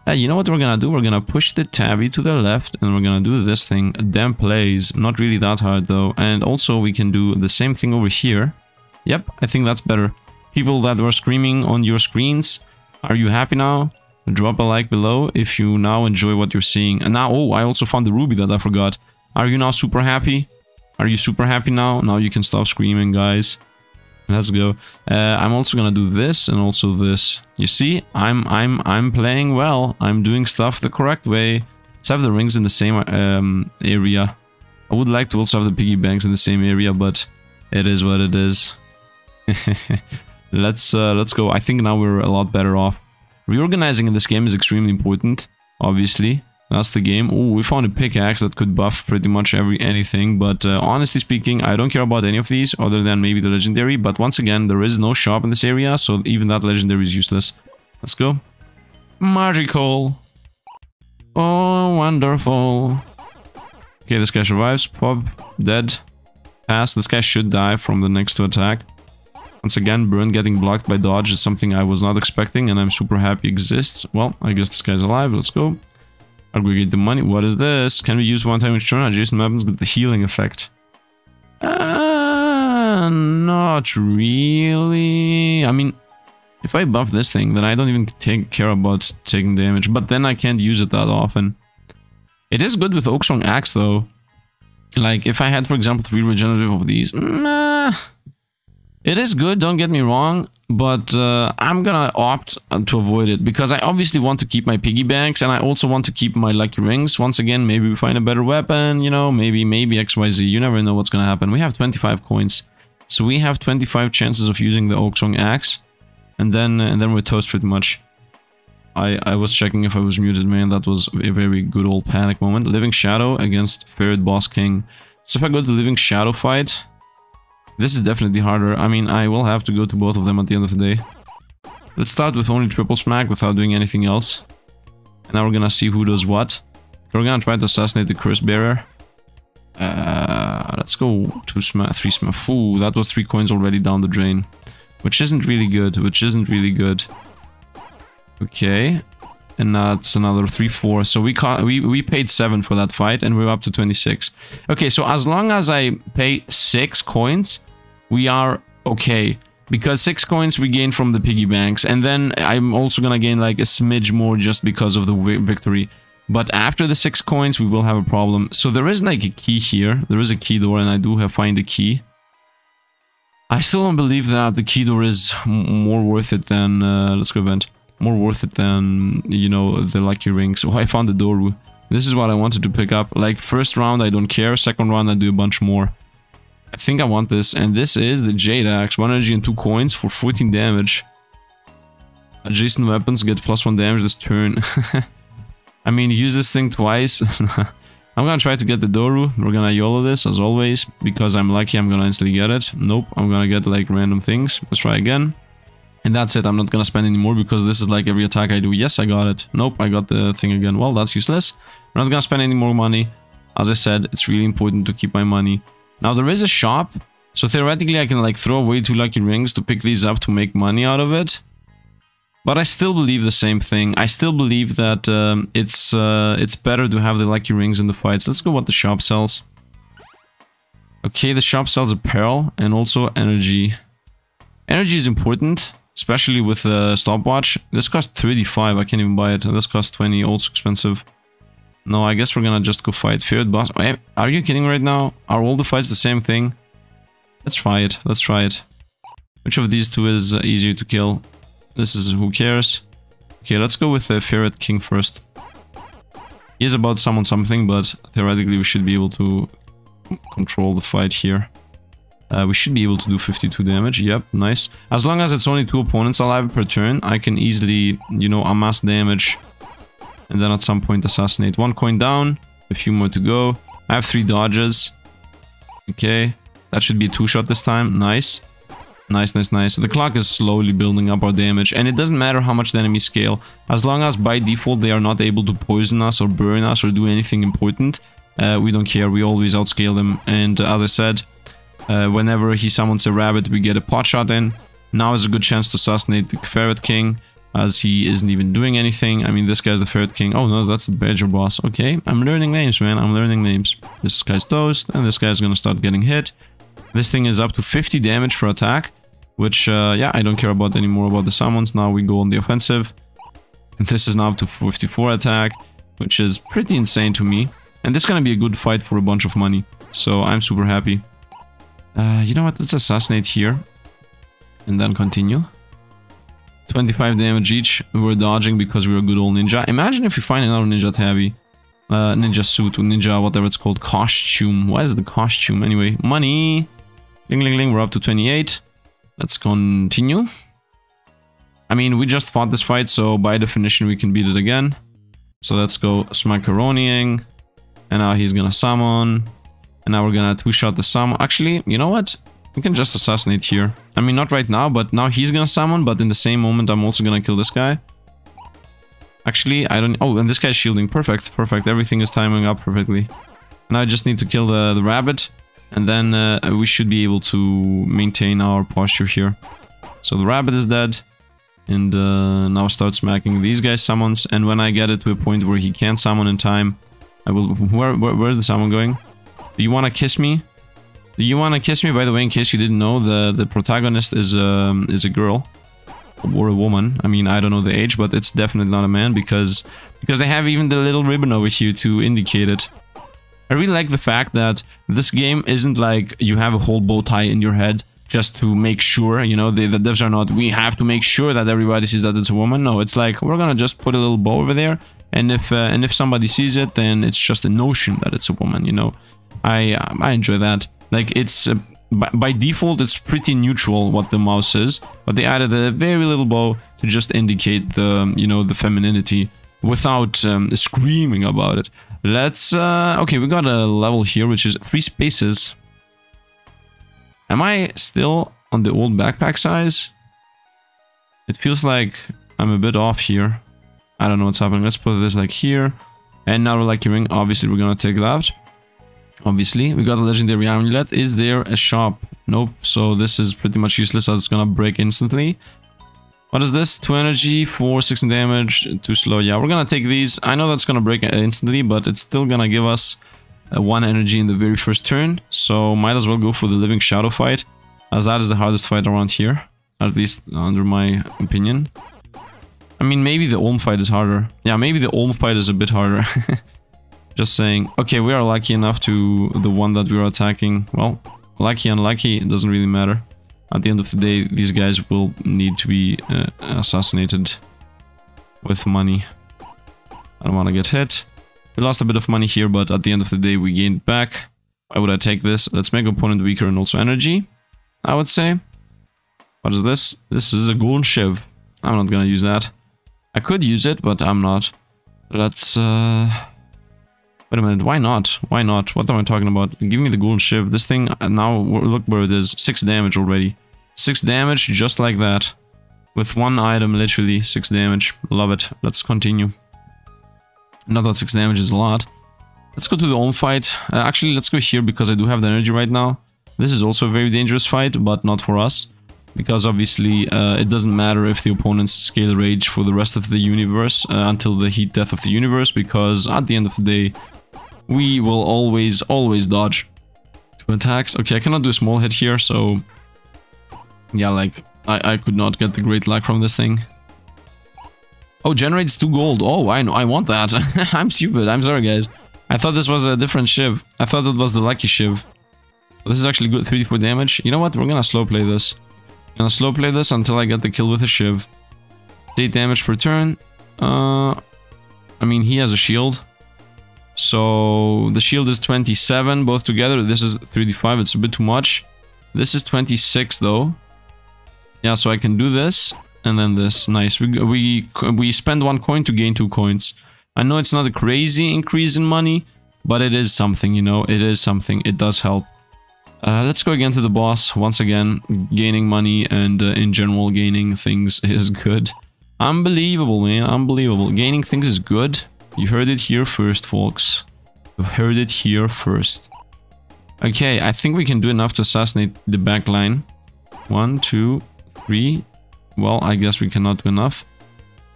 Hey, you know what we're gonna do? We're gonna push the Tabi to the left and we're gonna do this thing. Damn plays. Not really that hard though. And also we can do the same thing over here. Yep, I think that's better people that were screaming on your screens, are you happy now? Drop a like below if you now enjoy what you're seeing. And now, oh, I also found the ruby that I forgot. Are you now super happy? Are you super happy now? Now you can stop screaming, guys. Let's go. Uh, I'm also gonna do this and also this. You see, I'm I'm I'm playing well. I'm doing stuff the correct way. Let's have the rings in the same um, area. I would like to also have the piggy banks in the same area, but it is what it is. Let's uh, let's go. I think now we're a lot better off. Reorganizing in this game is extremely important, obviously. That's the game. Oh, we found a pickaxe that could buff pretty much every anything. But uh, honestly speaking, I don't care about any of these other than maybe the legendary. But once again, there is no shop in this area. So even that legendary is useless. Let's go. Magical. Oh, wonderful. Okay, this guy survives. Pop. Dead. Pass. This guy should die from the next to attack. Once again, burn getting blocked by dodge is something I was not expecting and I'm super happy exists. Well, I guess this guy's alive. Let's go. Aggregate the money. What is this? Can we use one time each turn? Adjacent weapons get the healing effect. Uh, not really. I mean, if I buff this thing, then I don't even take care about taking damage. But then I can't use it that often. It is good with Oaksong Axe, though. Like, if I had, for example, three regenerative of these... Nah, it is good, don't get me wrong, but uh, I'm gonna opt to avoid it because I obviously want to keep my piggy banks and I also want to keep my lucky rings. Once again, maybe we find a better weapon, you know, maybe, maybe XYZ. You never know what's gonna happen. We have 25 coins, so we have 25 chances of using the Oaksong axe, and then and then we're toast pretty much. I, I was checking if I was muted, man. That was a very good old panic moment. Living Shadow against Ferret Boss King. So if I go to Living Shadow fight, this is definitely harder. I mean, I will have to go to both of them at the end of the day. Let's start with only triple smack without doing anything else. And now we're gonna see who does what. We're gonna try to assassinate the curse bearer. Uh, let's go two smack, three smack. Ooh, that was three coins already down the drain. Which isn't really good, which isn't really good. Okay. And that's another 3, 4. So we, we we paid 7 for that fight and we're up to 26. Okay, so as long as I pay 6 coins, we are okay. Because 6 coins we gain from the piggy banks. And then I'm also gonna gain like a smidge more just because of the victory. But after the 6 coins, we will have a problem. So there is like a key here. There is a key door and I do have find a key. I still don't believe that the key door is more worth it than... Uh, let's go vent. More worth it than, you know, the lucky rings. Oh, I found the Doru. This is what I wanted to pick up. Like, first round I don't care. Second round I do a bunch more. I think I want this, and this is the Jade Axe. 1 energy and 2 coins for 14 damage. Adjacent weapons get plus 1 damage this turn. I mean, use this thing twice. I'm gonna try to get the Doru. We're gonna YOLO this, as always. Because I'm lucky, I'm gonna instantly get it. Nope, I'm gonna get, like, random things. Let's try again. And that's it, I'm not gonna spend any more because this is like every attack I do. Yes, I got it. Nope, I got the thing again. Well, that's useless. We're not gonna spend any more money. As I said, it's really important to keep my money. Now there is a shop, so theoretically I can like throw away two lucky rings to pick these up to make money out of it. But I still believe the same thing. I still believe that um, it's uh, it's better to have the lucky rings in the fights. Let's go what the shop sells. Okay, the shop sells apparel and also energy. Energy is important, especially with the stopwatch. This costs 35, I can't even buy it. This costs 20, also expensive. No, I guess we're gonna just go fight Ferret Boss. Wait, are you kidding right now? Are all the fights the same thing? Let's try it. Let's try it. Which of these two is easier to kill? This is who cares. Okay, let's go with the Ferret King first. He is about to summon something, but theoretically we should be able to control the fight here. Uh, we should be able to do 52 damage. Yep, nice. As long as it's only two opponents alive per turn, I can easily, you know, amass damage and then at some point assassinate. One coin down, a few more to go. I have three dodges. Okay, that should be a two-shot this time. Nice. Nice, nice, nice. The clock is slowly building up our damage, and it doesn't matter how much the enemies scale. As long as by default they are not able to poison us or burn us or do anything important, uh, we don't care. We always outscale them. And uh, as I said, uh, whenever he summons a rabbit, we get a pot shot in. Now is a good chance to assassinate the Ferret King as he isn't even doing anything. I mean, this guy's the Ferret King. Oh no, that's the Badger boss. Okay, I'm learning names, man. I'm learning names. This guy's toast, and this guy's gonna start getting hit. This thing is up to 50 damage per attack, which, uh, yeah, I don't care about anymore about the summons. Now we go on the offensive. This is now up to 54 attack, which is pretty insane to me. And this is gonna be a good fight for a bunch of money. So I'm super happy. Uh, you know what, let's assassinate here. And then continue. 25 damage each. We're dodging because we're a good old ninja. Imagine if you find another ninja Tabi. Uh, ninja suit or ninja, whatever it's called. Costume. Why is the costume? Anyway, money. Ling, ling, ling. We're up to 28. Let's continue. I mean, we just fought this fight, so by definition we can beat it again. So let's go smackaroniing. And now he's gonna summon. And now we're gonna two-shot the summon. Actually, you know what? We can just assassinate here. I mean, not right now, but now he's gonna summon, but in the same moment, I'm also gonna kill this guy. Actually, I don't... Oh, and this guy's shielding. Perfect, perfect. Everything is timing up perfectly. Now I just need to kill the, the rabbit, and then uh, we should be able to maintain our posture here. So the rabbit is dead, and uh, now start smacking these guys summons, and when I get it to a point where he can't summon in time, I will... Where, where, where is the summon going? Do you want to kiss me? Do you want to kiss me? By the way, in case you didn't know, the, the protagonist is, um, is a girl or a woman. I mean, I don't know the age, but it's definitely not a man because because they have even the little ribbon over here to indicate it. I really like the fact that this game isn't like you have a whole bow tie in your head just to make sure, you know, the, the devs are not, we have to make sure that everybody sees that it's a woman. No, it's like, we're gonna just put a little bow over there. And if uh, and if somebody sees it, then it's just a notion that it's a woman, you know. I uh, I enjoy that. Like, it's uh, by, by, default, it's pretty neutral what the mouse is, but they added a very little bow to just indicate the, you know, the femininity without um, screaming about it. Let's, uh, okay, we got a level here, which is three spaces. Am I still on the old backpack size? It feels like I'm a bit off here. I don't know what's happening. Let's put this like here. And now we're like ring. Obviously, we're gonna take that. Obviously, we got a legendary amulet. Is there a shop? Nope. So this is pretty much useless as it's gonna break instantly. What is this? 2 energy, 4, 6 damage, too slow. Yeah, we're gonna take these. I know that's gonna break instantly, but it's still gonna give us uh, 1 energy in the very first turn. So might as well go for the Living Shadow fight, as that is the hardest fight around here. At least under my opinion. I mean, maybe the Olm fight is harder. Yeah, maybe the Olm fight is a bit harder. Just saying. Okay, we are lucky enough to the one that we are attacking. Well, lucky, unlucky, it doesn't really matter. At the end of the day, these guys will need to be uh, assassinated with money. I don't want to get hit. We lost a bit of money here, but at the end of the day, we gained back. Why would I take this? Let's make opponent weaker and also energy, I would say. What is this? This is a golden shiv. I'm not gonna use that. I could use it, but I'm not. Let's, uh... Wait a minute, why not? Why not? What am I talking about? Give me the golden shiv. This thing, uh, now, look where it is. 6 damage already. 6 damage, just like that. With one item, literally, 6 damage. Love it. Let's continue. Another 6 damage is a lot. Let's go to the own fight. Uh, actually, let's go here because I do have the energy right now. This is also a very dangerous fight, but not for us. Because obviously, uh, it doesn't matter if the opponents scale rage for the rest of the universe uh, until the heat death of the universe, because at the end of the day, we will always, always dodge two attacks. Okay, I cannot do a small hit here, so... Yeah, like, I, I could not get the great luck from this thing. Oh, generates two gold. Oh, I know, I want that. I'm stupid. I'm sorry, guys. I thought this was a different shiv. I thought it was the lucky shiv. This is actually good 34 damage. You know what? We're gonna slow play this. I'm gonna slow play this until I get the kill with a shiv. 8 damage per turn. Uh, I mean, he has a shield. So the shield is 27 both together. This is 35. It's a bit too much. This is 26 though. Yeah, so I can do this and then this. Nice. We we we spend one coin to gain two coins. I know it's not a crazy increase in money, but it is something, you know. It is something. It does help. Uh, let's go again to the boss. Once again, gaining money and uh, in general gaining things is good. Unbelievable, man. Unbelievable. Gaining things is good. You heard it here first, folks. You heard it here first. Okay, I think we can do enough to assassinate the back line. One, two, three. Well, I guess we cannot do enough.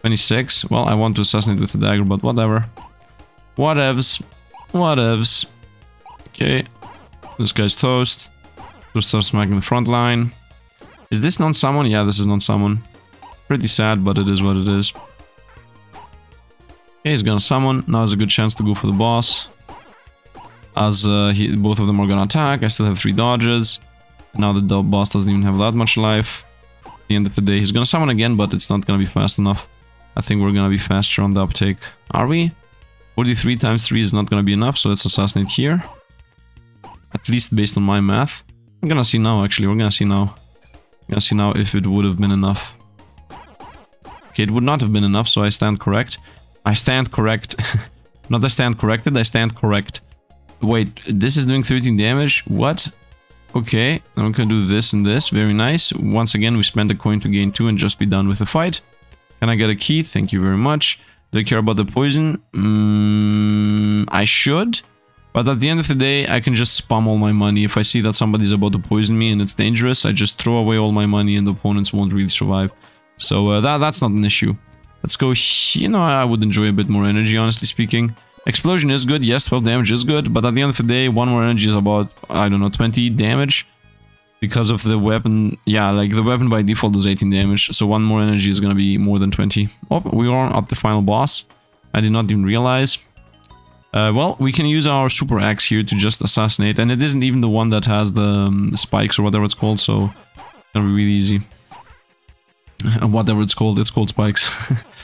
26. Well, I want to assassinate with a dagger, but whatever. Whatevs. Whatevs. Okay. This guy's toast. We'll start smacking the front line. Is this non-summon? Yeah, this is non-summon. Pretty sad, but it is what it is. Okay, he's gonna summon. Now is a good chance to go for the boss. As uh, he, both of them are gonna attack. I still have three dodges. Now the boss doesn't even have that much life. At the end of the day, he's gonna summon again, but it's not gonna be fast enough. I think we're gonna be faster on the uptake. Are we? 43 times 3 is not gonna be enough, so let's assassinate here. At least based on my math. I'm gonna see now, actually. We're gonna see now. We're gonna see now if it would have been enough. Okay, it would not have been enough, so I stand correct. I stand correct. Not I stand corrected, I stand correct. Wait, this is doing 13 damage? What? Okay, I'm gonna do this and this. Very nice. Once again, we spend a coin to gain 2 and just be done with the fight. Can I get a key? Thank you very much. Do I care about the poison? Mm, I should. But at the end of the day, I can just spam all my money. If I see that somebody's about to poison me and it's dangerous, I just throw away all my money and the opponents won't really survive. So uh, that that's not an issue. Let's go, you know, I would enjoy a bit more energy, honestly speaking. Explosion is good, yes, 12 damage is good, but at the end of the day, one more energy is about, I don't know, 20 damage. Because of the weapon, yeah, like the weapon by default does 18 damage, so one more energy is gonna be more than 20. Oh, we are at the final boss. I did not even realize. Uh, well, we can use our super axe here to just assassinate, and it isn't even the one that has the um, spikes or whatever it's called, so it's gonna be really easy. whatever it's called, it's called spikes.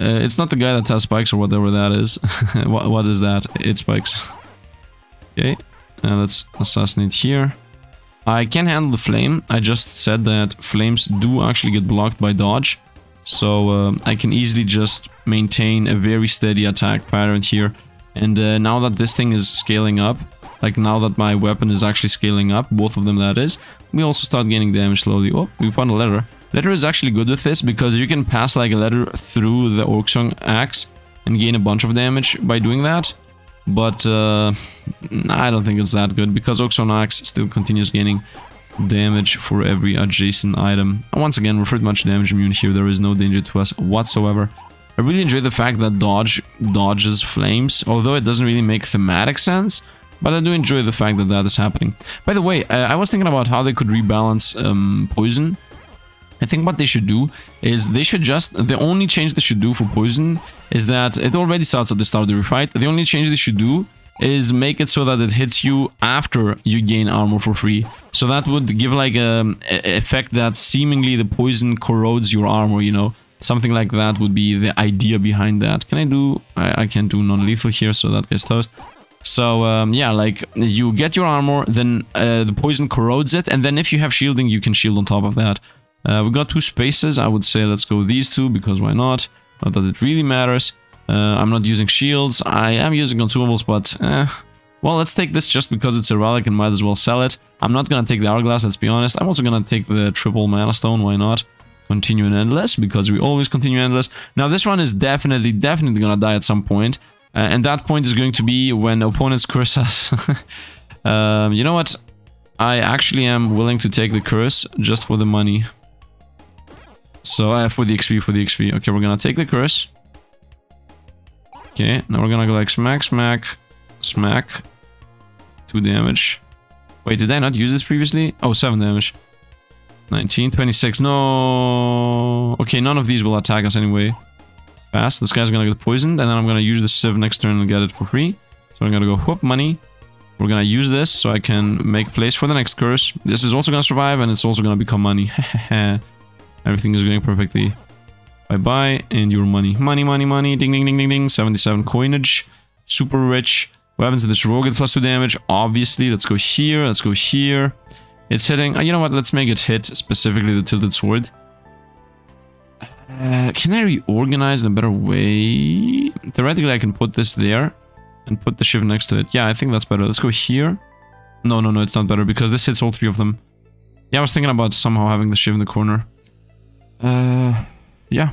Uh, it's not the guy that has spikes or whatever that is. what, what is that? It spikes. Okay, uh, let's assassinate here. I can handle the flame. I just said that flames do actually get blocked by dodge. So uh, I can easily just maintain a very steady attack pattern here. And uh, now that this thing is scaling up, like now that my weapon is actually scaling up, both of them that is, we also start gaining damage slowly. Oh, we found a letter. Letter is actually good with this because you can pass like a letter through the Oaksong axe and gain a bunch of damage by doing that. But uh, I don't think it's that good because Oaksong axe still continues gaining damage for every adjacent item. And once again, we're pretty much damage immune here. There is no danger to us whatsoever. I really enjoy the fact that dodge dodges flames, although it doesn't really make thematic sense. But I do enjoy the fact that that is happening. By the way, uh, I was thinking about how they could rebalance um, poison I think what they should do is they should just... The only change they should do for poison is that it already starts at the start of the fight. The only change they should do is make it so that it hits you after you gain armor for free. So that would give like a, a effect that seemingly the poison corrodes your armor, you know. Something like that would be the idea behind that. Can I do... I, I can do non-lethal here, so that gets toast. So, um, yeah, like, you get your armor, then uh, the poison corrodes it, and then if you have shielding, you can shield on top of that. Uh, we got two spaces. I would say let's go these two because why not? Not that it really matters. Uh, I'm not using shields. I am using consumables, but eh. Well, let's take this just because it's a relic and might as well sell it. I'm not gonna take the hourglass, let's be honest. I'm also gonna take the triple mana stone, why not? Continue in endless, because we always continue endless. Now, this one is definitely, definitely gonna die at some point. Uh, and that point is going to be when opponents curse us. um, you know what? I actually am willing to take the curse just for the money. So, uh, for the XP, for the XP. Okay, we're gonna take the curse. Okay, now we're gonna go like smack, smack, smack. Two damage. Wait, did I not use this previously? Oh, seven damage. 19, 26. No. Okay, none of these will attack us anyway. Fast. This guy's gonna get poisoned, and then I'm gonna use the shiv next turn and get it for free. So I'm gonna go whoop money. We're gonna use this so I can make place for the next curse. This is also gonna survive, and it's also gonna become money. Everything is going perfectly. Bye-bye, and your money. Money, money, money, ding, ding, ding, ding, ding. 77 coinage. Super rich. What happens to this rogue at plus 2 damage? Obviously, let's go here, let's go here. It's hitting... Uh, you know what, let's make it hit, specifically the tilted sword. Uh, can I reorganize in a better way? Theoretically, I can put this there and put the shiv next to it. Yeah, I think that's better. Let's go here. No, no, no, it's not better because this hits all three of them. Yeah, I was thinking about somehow having the shiv in the corner. Uh, yeah.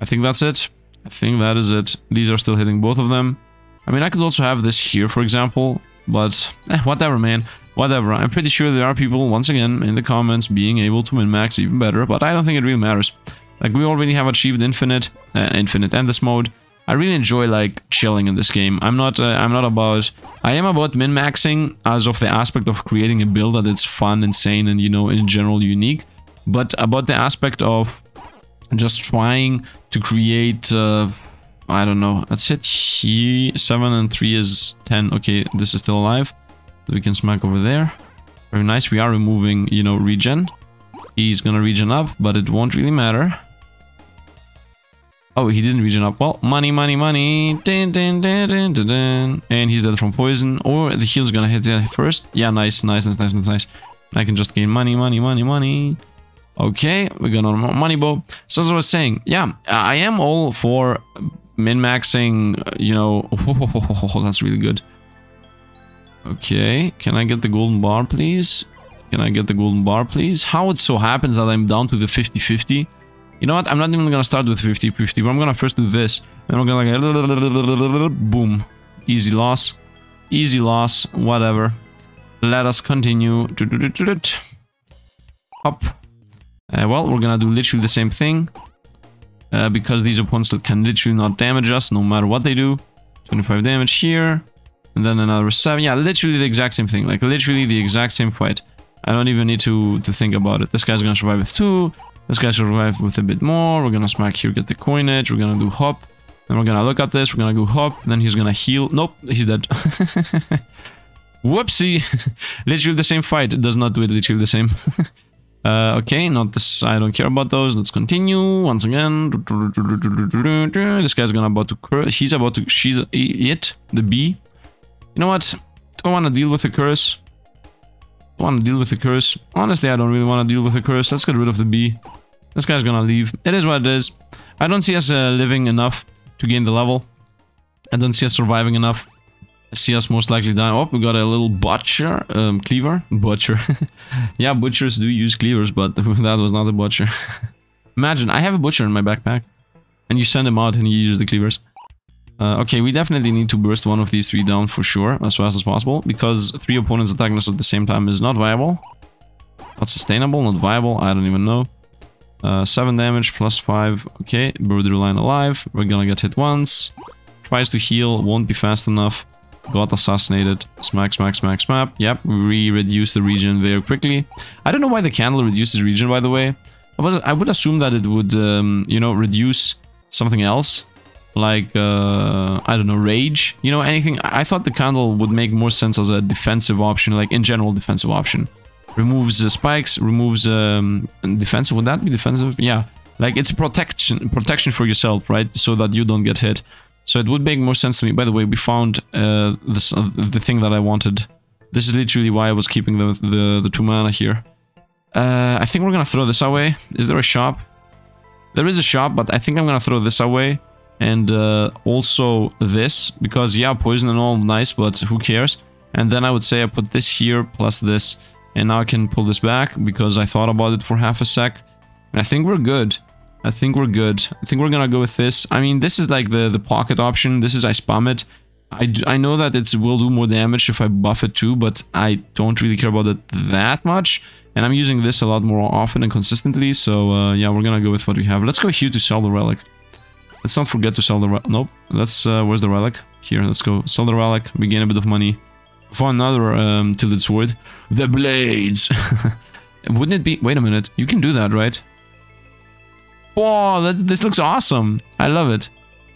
I think that's it. I think that is it. These are still hitting both of them. I mean, I could also have this here, for example, but eh, whatever, man. Whatever. I'm pretty sure there are people, once again, in the comments being able to min-max even better, but I don't think it really matters. Like, we already have achieved infinite, uh, infinite endless mode. I really enjoy, like, chilling in this game. I'm not, uh, I'm not about... I am about min-maxing as of the aspect of creating a build that is fun, insane, and, you know, in general unique but about the aspect of just trying to create uh, I don't know let's hit here 7 and 3 is 10 okay this is still alive. We can smack over there. Very nice. We are removing you know regen. He's gonna regen up but it won't really matter. Oh he didn't regen up. Well money money money. Dun, dun, dun, and he's dead from poison. Or the heal's gonna hit first. Yeah nice nice nice nice nice nice. I can just gain money money money money Okay, we got our money bow. So as I was saying, yeah, I am all for min-maxing, you know... Oh, that's really good. Okay, can I get the golden bar, please? Can I get the golden bar, please? How it so happens that I'm down to the 50-50? You know what? I'm not even gonna start with 50-50, but I'm gonna first do this. Then I'm gonna like... Boom. Easy loss. Easy loss. Whatever. Let us continue. Up. Uh, well, we're gonna do literally the same thing. Uh, because these opponents can literally not damage us no matter what they do. 25 damage here. And then another 7. Yeah, literally the exact same thing. Like, literally the exact same fight. I don't even need to, to think about it. This guy's gonna survive with 2. This guy survive with a bit more. We're gonna smack here, get the coinage. We're gonna do hop. Then we're gonna look at this. We're gonna go hop. Then he's gonna heal. Nope, he's dead. Whoopsie. literally the same fight. It does not do it literally the same. Uh, okay, not this. I don't care about those. Let's continue once again. This guy's gonna about to. Curse. He's about to. She's it. The bee. You know what? Don't want to deal with the curse. Don't want to deal with the curse. Honestly, I don't really want to deal with the curse. Let's get rid of the bee. This guy's gonna leave. It is what it is. I don't see us uh, living enough to gain the level. I don't see us surviving enough see us most likely die. Oh, we got a little butcher, um, cleaver, butcher. yeah, butchers do use cleavers, but that was not a butcher. Imagine, I have a butcher in my backpack, and you send him out and he uses the cleavers. Uh, okay, we definitely need to burst one of these three down for sure, as fast as possible, because three opponents attacking us at the same time is not viable. Not sustainable, not viable, I don't even know. Uh, 7 damage, plus 5, okay, Border line alive, we're gonna get hit once. Tries to heal, won't be fast enough. Got assassinated. Smack, smack, smack, smack. Yep, we reduce the regen very quickly. I don't know why the candle reduces regen, by the way. I would, I would assume that it would, um, you know, reduce something else. Like, uh, I don't know, rage. You know, anything. I thought the candle would make more sense as a defensive option, like in general defensive option. Removes uh, spikes, removes um, defensive. Would that be defensive? Yeah. Like, it's protection, protection for yourself, right? So that you don't get hit. So it would make more sense to me. By the way, we found uh, this uh, the thing that I wanted. This is literally why I was keeping the the, the two mana here. Uh, I think we're gonna throw this away. Is there a shop? There is a shop, but I think I'm gonna throw this away. And uh, also this, because yeah, poison and all, nice, but who cares? And then I would say I put this here, plus this, and now I can pull this back, because I thought about it for half a sec. And I think we're good. I think we're good. I think we're gonna go with this. I mean, this is like the, the pocket option. This is I spam it. I, I know that it will do more damage if I buff it too, but I don't really care about it that much. And I'm using this a lot more often and consistently, so uh, yeah, we're gonna go with what we have. Let's go here to sell the relic. Let's not forget to sell the relic. Nope, let's, uh, where's the relic? Here, let's go sell the relic, we gain a bit of money. For another um, tilted sword. The blades! Wouldn't it be... Wait a minute, you can do that, right? Whoa, that, this looks awesome. I love it.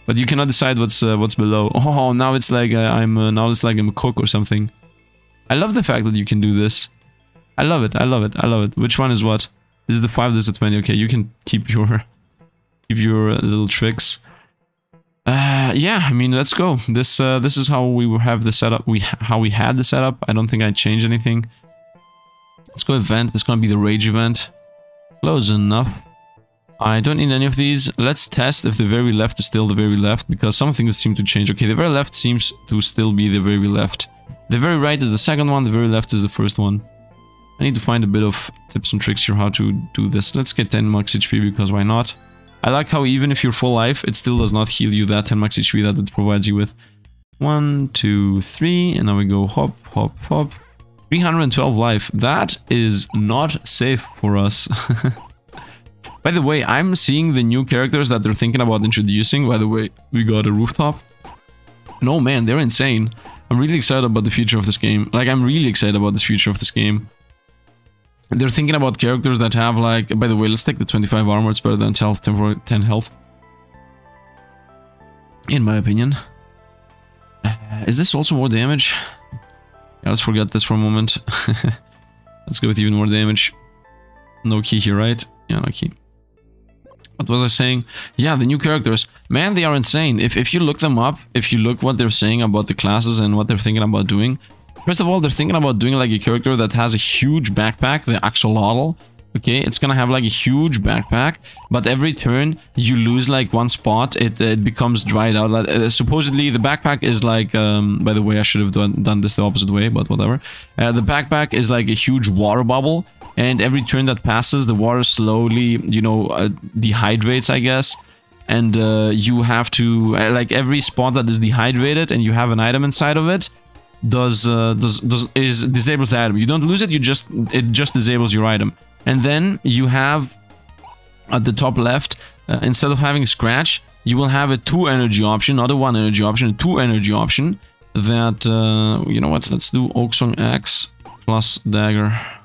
But you cannot decide what's uh, what's below. Oh, now it's like uh, I'm uh, now it's like I'm a cook or something. I love the fact that you can do this. I love it. I love it. I love it. Which one is what? This is the five. This is the twenty. Okay, you can keep your keep your uh, little tricks. Uh, yeah. I mean, let's go. This uh, this is how we have the setup. We how we had the setup. I don't think I changed anything. Let's go event. This is gonna be the rage event. Close enough. I don't need any of these. Let's test if the very left is still the very left, because some things seem to change. Okay, the very left seems to still be the very left. The very right is the second one, the very left is the first one. I need to find a bit of tips and tricks here how to do this. Let's get 10 max HP, because why not? I like how even if you're full life, it still does not heal you that 10 max HP that it provides you with. One, two, three, and now we go hop, hop, hop. 312 life. That is not safe for us. By the way, I'm seeing the new characters that they're thinking about introducing. By the way, we got a rooftop. No, man, they're insane. I'm really excited about the future of this game. Like, I'm really excited about the future of this game. They're thinking about characters that have, like... By the way, let's take the 25 armor. It's better than 10 health. In my opinion. Uh, is this also more damage? Yeah, let's forget this for a moment. let's go with even more damage. No key here, right? Yeah, no key what was I saying? Yeah, the new characters. Man, they are insane. If, if you look them up, if you look what they're saying about the classes and what they're thinking about doing, first of all, they're thinking about doing like a character that has a huge backpack, the axolotl, Okay, it's gonna have like a huge backpack, but every turn you lose like one spot, it, it becomes dried out. Uh, supposedly the backpack is like, um, by the way, I should have done, done this the opposite way, but whatever. Uh, the backpack is like a huge water bubble, and every turn that passes, the water slowly, you know, uh, dehydrates, I guess. And uh, you have to, uh, like every spot that is dehydrated and you have an item inside of it, does uh, does does is disables the item. You don't lose it. You just it just disables your item. And then you have at the top left, uh, instead of having scratch, you will have a two energy option, not a one energy option, a two energy option. That uh, you know what? Let's do Oaksong Axe plus dagger.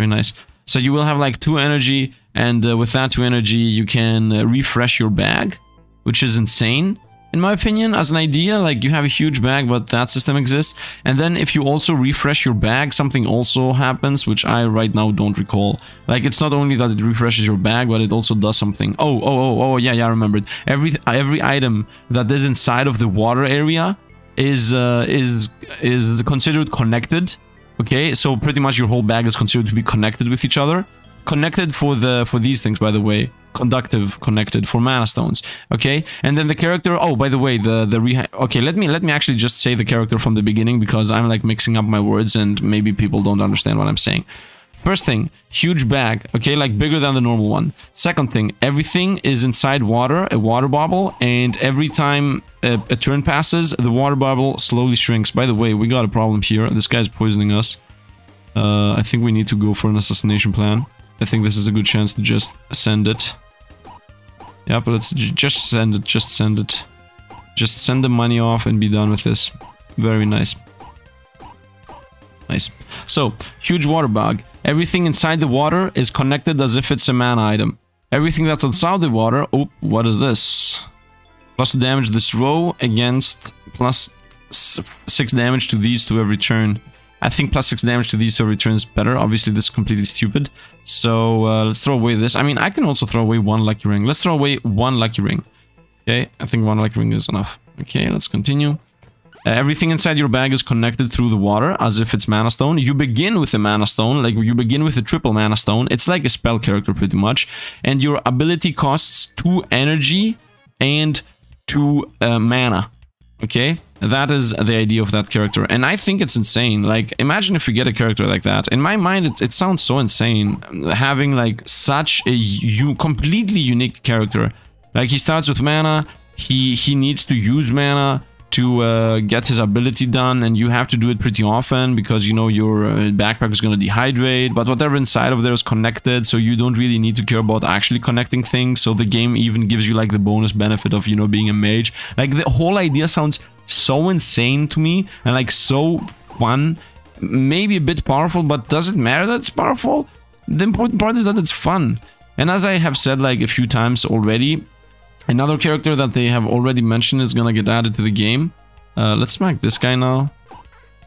Very nice. So you will have like two energy, and uh, with that two energy, you can uh, refresh your bag, which is insane in my opinion, as an idea. Like, you have a huge bag, but that system exists. And then if you also refresh your bag, something also happens, which I right now don't recall. Like, it's not only that it refreshes your bag, but it also does something. Oh, oh, oh, oh, yeah, yeah, I remembered. Every, every item that is inside of the water area is, uh, is, is considered connected. Okay, so pretty much your whole bag is considered to be connected with each other. Connected for the for these things, by the way. Conductive connected for mana stones. Okay and then the character oh by the way the the re okay let me let me actually just say the character from the beginning because i'm like mixing up my words and maybe people don't understand what i'm saying first thing huge bag okay like bigger than the normal one second thing everything is inside water a water bubble and every time a, a turn passes the water bubble slowly shrinks by the way we got a problem here this guy's poisoning us uh, i think we need to go for an assassination plan I think this is a good chance to just send it. Yeah, but let's just send it, just send it. Just send the money off and be done with this. Very nice. Nice. So, huge water bug. Everything inside the water is connected as if it's a mana item. Everything that's outside the water... Oh, what is this? Plus 2 damage this row against plus 6 damage to these to every turn. I think plus 6 damage to these two returns better. Obviously, this is completely stupid. So uh, let's throw away this. I mean, I can also throw away one lucky ring. Let's throw away one lucky ring. Okay, I think one lucky ring is enough. Okay, let's continue. Everything inside your bag is connected through the water as if it's mana stone. You begin with a mana stone, like you begin with a triple mana stone. It's like a spell character pretty much. And your ability costs 2 energy and 2 uh, mana. Okay? That is the idea of that character. And I think it's insane. Like, imagine if you get a character like that. In my mind, it, it sounds so insane. Having, like, such a you completely unique character. Like, he starts with mana. He, he needs to use mana to uh, get his ability done and you have to do it pretty often because you know your uh, backpack is going to dehydrate but whatever inside of there is connected so you don't really need to care about actually connecting things so the game even gives you like the bonus benefit of you know being a mage. Like the whole idea sounds so insane to me and like so fun maybe a bit powerful but does it matter that it's powerful? The important part is that it's fun. And as i have said like a few times already Another character that they have already mentioned is gonna get added to the game. Uh, let's smack this guy now.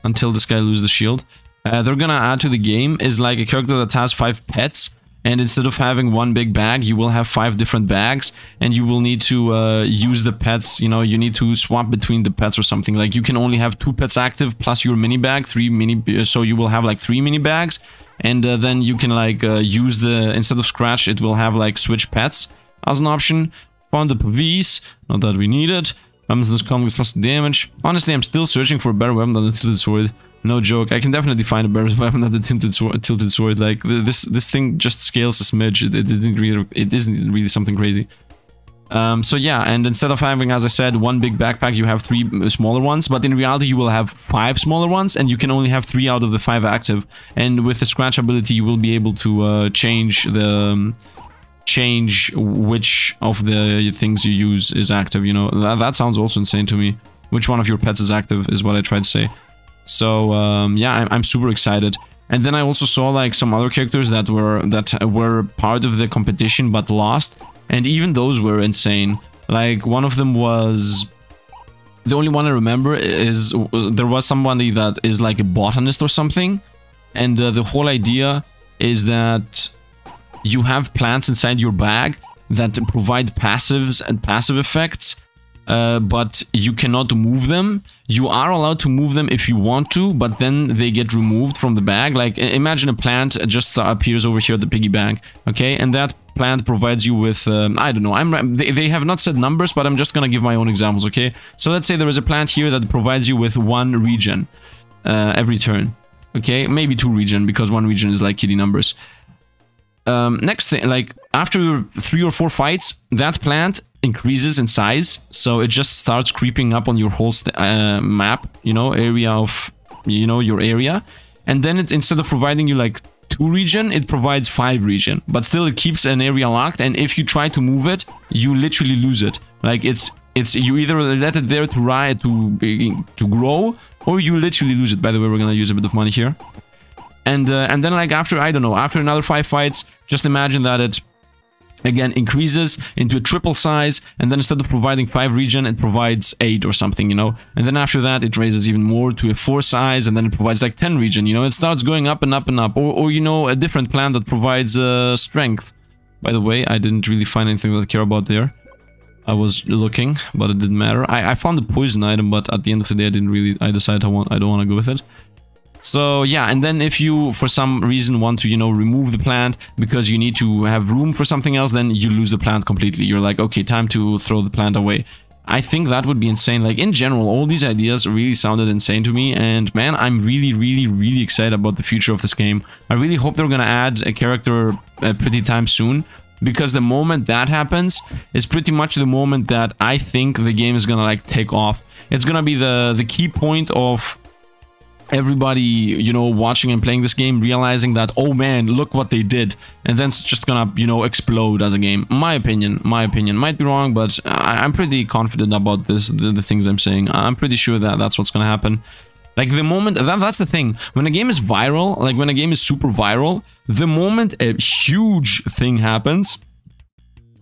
Until this guy loses the shield. Uh, they're gonna add to the game is like a character that has five pets. And instead of having one big bag, you will have five different bags. And you will need to uh, use the pets, you know, you need to swap between the pets or something. Like you can only have two pets active plus your mini bag, three mini, so you will have like three mini bags. And uh, then you can like uh, use the, instead of scratch, it will have like switch pets as an option. Found the Pavise, not that we need it. Weapons in this comic is plus damage. Honestly, I'm still searching for a better weapon than the tilted sword. No joke, I can definitely find a better weapon than the tilted sword. Tilted sword. Like this, this thing just scales a smidge. It, it isn't really, it isn't really something crazy. Um, so yeah, and instead of having, as I said, one big backpack, you have three smaller ones. But in reality, you will have five smaller ones, and you can only have three out of the five active. And with the scratch ability, you will be able to uh, change the um, change which of the things you use is active, you know. That, that sounds also insane to me. Which one of your pets is active is what I tried to say. So, um, yeah, I'm, I'm super excited. And then I also saw like some other characters that were that were part of the competition but lost. And even those were insane. Like one of them was the only one I remember is there was somebody that is like a botanist or something. And uh, the whole idea is that you have plants inside your bag that provide passives and passive effects uh, but you cannot move them. You are allowed to move them if you want to, but then they get removed from the bag. Like imagine a plant just appears over here at the piggy bank, okay? And that plant provides you with, um, I don't know, I'm they, they have not said numbers, but I'm just gonna give my own examples, okay? So let's say there is a plant here that provides you with one regen uh, every turn, okay? Maybe two regen, because one regen is like kitty numbers. Um, next thing, like after three or four fights, that plant increases in size, so it just starts creeping up on your whole uh, map, you know, area of, you know, your area. And then it, instead of providing you like two regen, it provides five regen, But still it keeps an area locked, and if you try to move it, you literally lose it. Like it's it's you either let it there to ride to to grow, or you literally lose it. By the way, we're gonna use a bit of money here. And uh, and then like after I don't know after another five fights, just imagine that it again increases into a triple size and then instead of providing 5 regen it provides 8 or something you know? And then after that it raises even more to a 4 size and then it provides like 10 regen you know? It starts going up and up and up or, or you know a different plant that provides uh, strength. By the way I didn't really find anything that I care about there. I was looking but it didn't matter. I, I found the poison item but at the end of the day I didn't really I decided I want I don't want to go with it so yeah, and then if you, for some reason, want to, you know, remove the plant because you need to have room for something else, then you lose the plant completely. You're like, okay, time to throw the plant away. I think that would be insane. Like, in general, all these ideas really sounded insane to me. And man, I'm really, really, really excited about the future of this game. I really hope they're gonna add a character uh, pretty time soon. Because the moment that happens is pretty much the moment that I think the game is gonna like take off. It's gonna be the, the key point of everybody, you know, watching and playing this game realizing that, oh man, look what they did. And then it's just gonna, you know, explode as a game. My opinion, my opinion. Might be wrong, but I, am pretty confident about this, the, the, things I'm saying. I'm pretty sure that that's what's gonna happen. Like the moment, that, that's the thing. When a game is viral, like when a game is super viral, the moment a huge thing happens,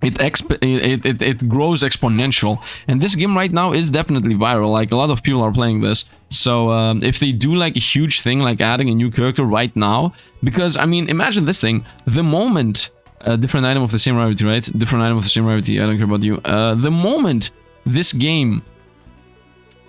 it, it, it, it grows exponential. And this game right now is definitely viral. Like a lot of people are playing this. So um, if they do like a huge thing like adding a new character right now because i mean imagine this thing. The moment a different item of the same rarity right? Different item of the same rarity. I don't care about you. Uh, the moment this game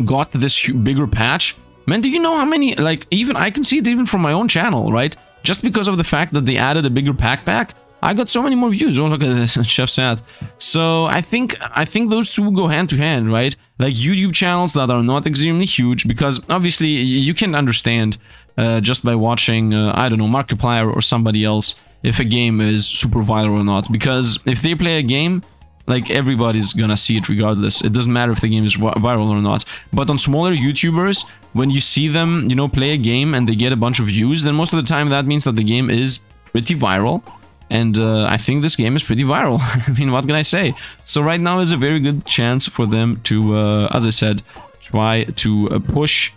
got this bigger patch man do you know how many like even i can see it even from my own channel right? Just because of the fact that they added a bigger pack pack I got so many more views. Oh, look at this, Chef Sad. So I think I think those two go hand to hand, right? Like YouTube channels that are not extremely huge, because obviously you can understand uh, just by watching, uh, I don't know, Markiplier or somebody else if a game is super viral or not. Because if they play a game, like everybody's gonna see it regardless. It doesn't matter if the game is viral or not. But on smaller YouTubers, when you see them, you know, play a game and they get a bunch of views, then most of the time that means that the game is pretty viral and uh, I think this game is pretty viral. I mean, what can I say? So right now is a very good chance for them to, uh, as I said, try to uh, push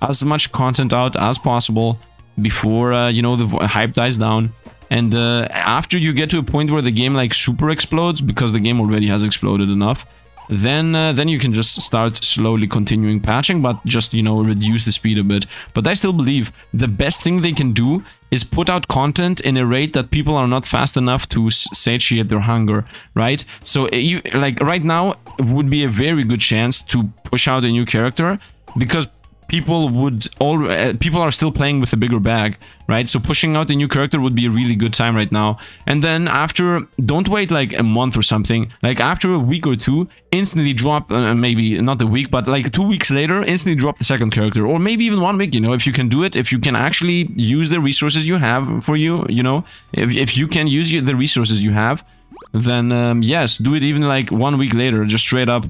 as much content out as possible before, uh, you know, the hype dies down. And uh, after you get to a point where the game like super explodes, because the game already has exploded enough, then uh, then you can just start slowly continuing patching but just you know reduce the speed a bit. But i still believe the best thing they can do is put out content in a rate that people are not fast enough to satiate their hunger right? So uh, you like right now would be a very good chance to push out a new character because people would all uh, people are still playing with a bigger bag right? So pushing out a new character would be a really good time right now. And then after don't wait like a month or something. Like after a week or two instantly drop uh, maybe not a week but like two weeks later instantly drop the second character. Or maybe even one week you know if you can do it if you can actually use the resources you have for you you know if, if you can use the resources you have then um, yes do it even like one week later just straight up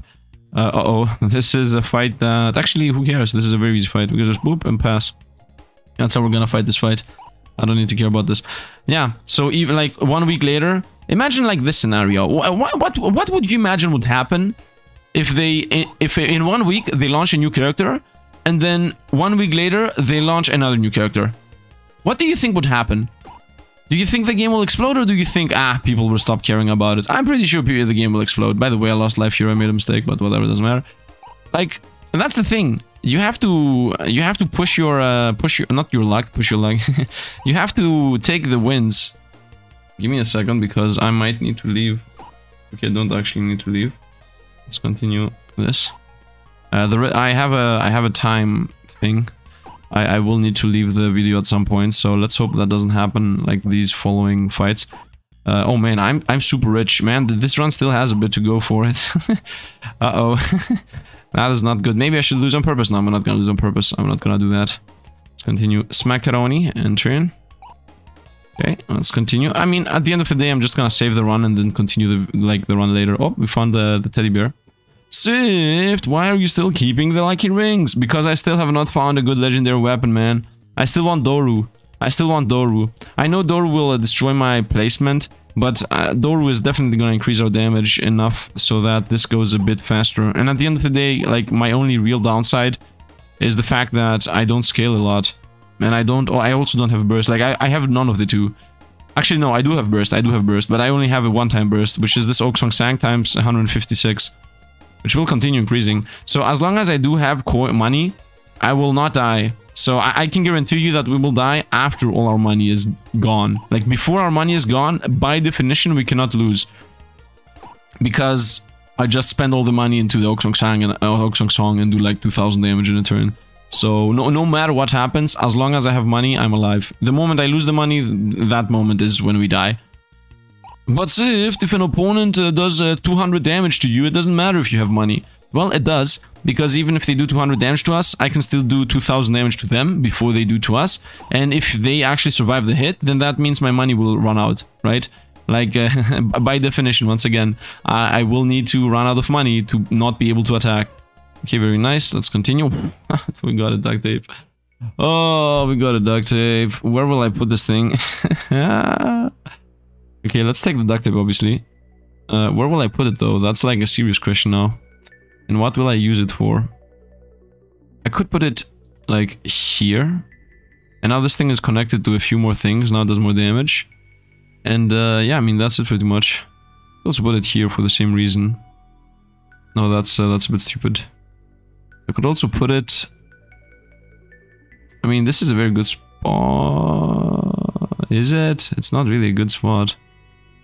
uh, uh oh this is a fight that actually who cares? This is a very easy fight we can just boop and pass. That's how we're gonna fight this fight. I don't need to care about this. Yeah so even like one week later imagine like this scenario. What what what would you imagine would happen if they if in one week they launch a new character and then one week later they launch another new character? What do you think would happen do you think the game will explode or do you think, ah, people will stop caring about it? I'm pretty sure the game will explode. By the way, I lost life here, I made a mistake, but whatever, doesn't matter. Like, that's the thing. You have to, you have to push your, uh, push your, not your luck, push your luck. you have to take the wins. Give me a second because I might need to leave. Okay, don't actually need to leave. Let's continue this. Uh, the I have a I have a time thing. I, I will need to leave the video at some point, so let's hope that doesn't happen like these following fights. Uh, oh man, I'm I'm super rich, man. This run still has a bit to go for it. uh oh, that is not good. Maybe I should lose on purpose. No, I'm not gonna lose on purpose. I'm not gonna do that. Let's continue. Smackaroni and turn. Okay, let's continue. I mean, at the end of the day, I'm just gonna save the run and then continue the like the run later. Oh, we found the the teddy bear. Sifd, why are you still keeping the lucky rings? Because I still have not found a good legendary weapon, man. I still want Doru. I still want Doru. I know Doru will uh, destroy my placement, but uh, Doru is definitely going to increase our damage enough so that this goes a bit faster. And at the end of the day, like, my only real downside is the fact that I don't scale a lot. And I don't... Oh, I also don't have burst. Like, I, I have none of the two. Actually, no, I do have burst. I do have burst, but I only have a one-time burst, which is this Oak Song Sang times 156 which will continue increasing. So as long as I do have coin money, I will not die. So I, I, can guarantee you that we will die after all our money is gone. Like before our money is gone, by definition, we cannot lose. Because I just spend all the money into the Oaksong Sang and uh, Oaksong Song and do like 2000 damage in a turn. So no, no matter what happens, as long as I have money, I'm alive. The moment I lose the money, that moment is when we die. But if, if an opponent uh, does uh, 200 damage to you, it doesn't matter if you have money. Well, it does, because even if they do 200 damage to us, I can still do 2000 damage to them before they do to us. And if they actually survive the hit, then that means my money will run out, right? Like, uh, by definition, once again, I, I will need to run out of money to not be able to attack. Okay, very nice. Let's continue. we got a duct tape. Oh, we got a duct tape. Where will I put this thing? Okay, let's take the duct tape, obviously. Uh, where will I put it, though? That's like a serious question now. And what will I use it for? I could put it, like, here. And now this thing is connected to a few more things. Now it does more damage. And, uh, yeah, I mean, that's it pretty much. Also put it here for the same reason. No, that's, uh, that's a bit stupid. I could also put it... I mean, this is a very good spot. Is it? It's not really a good spot.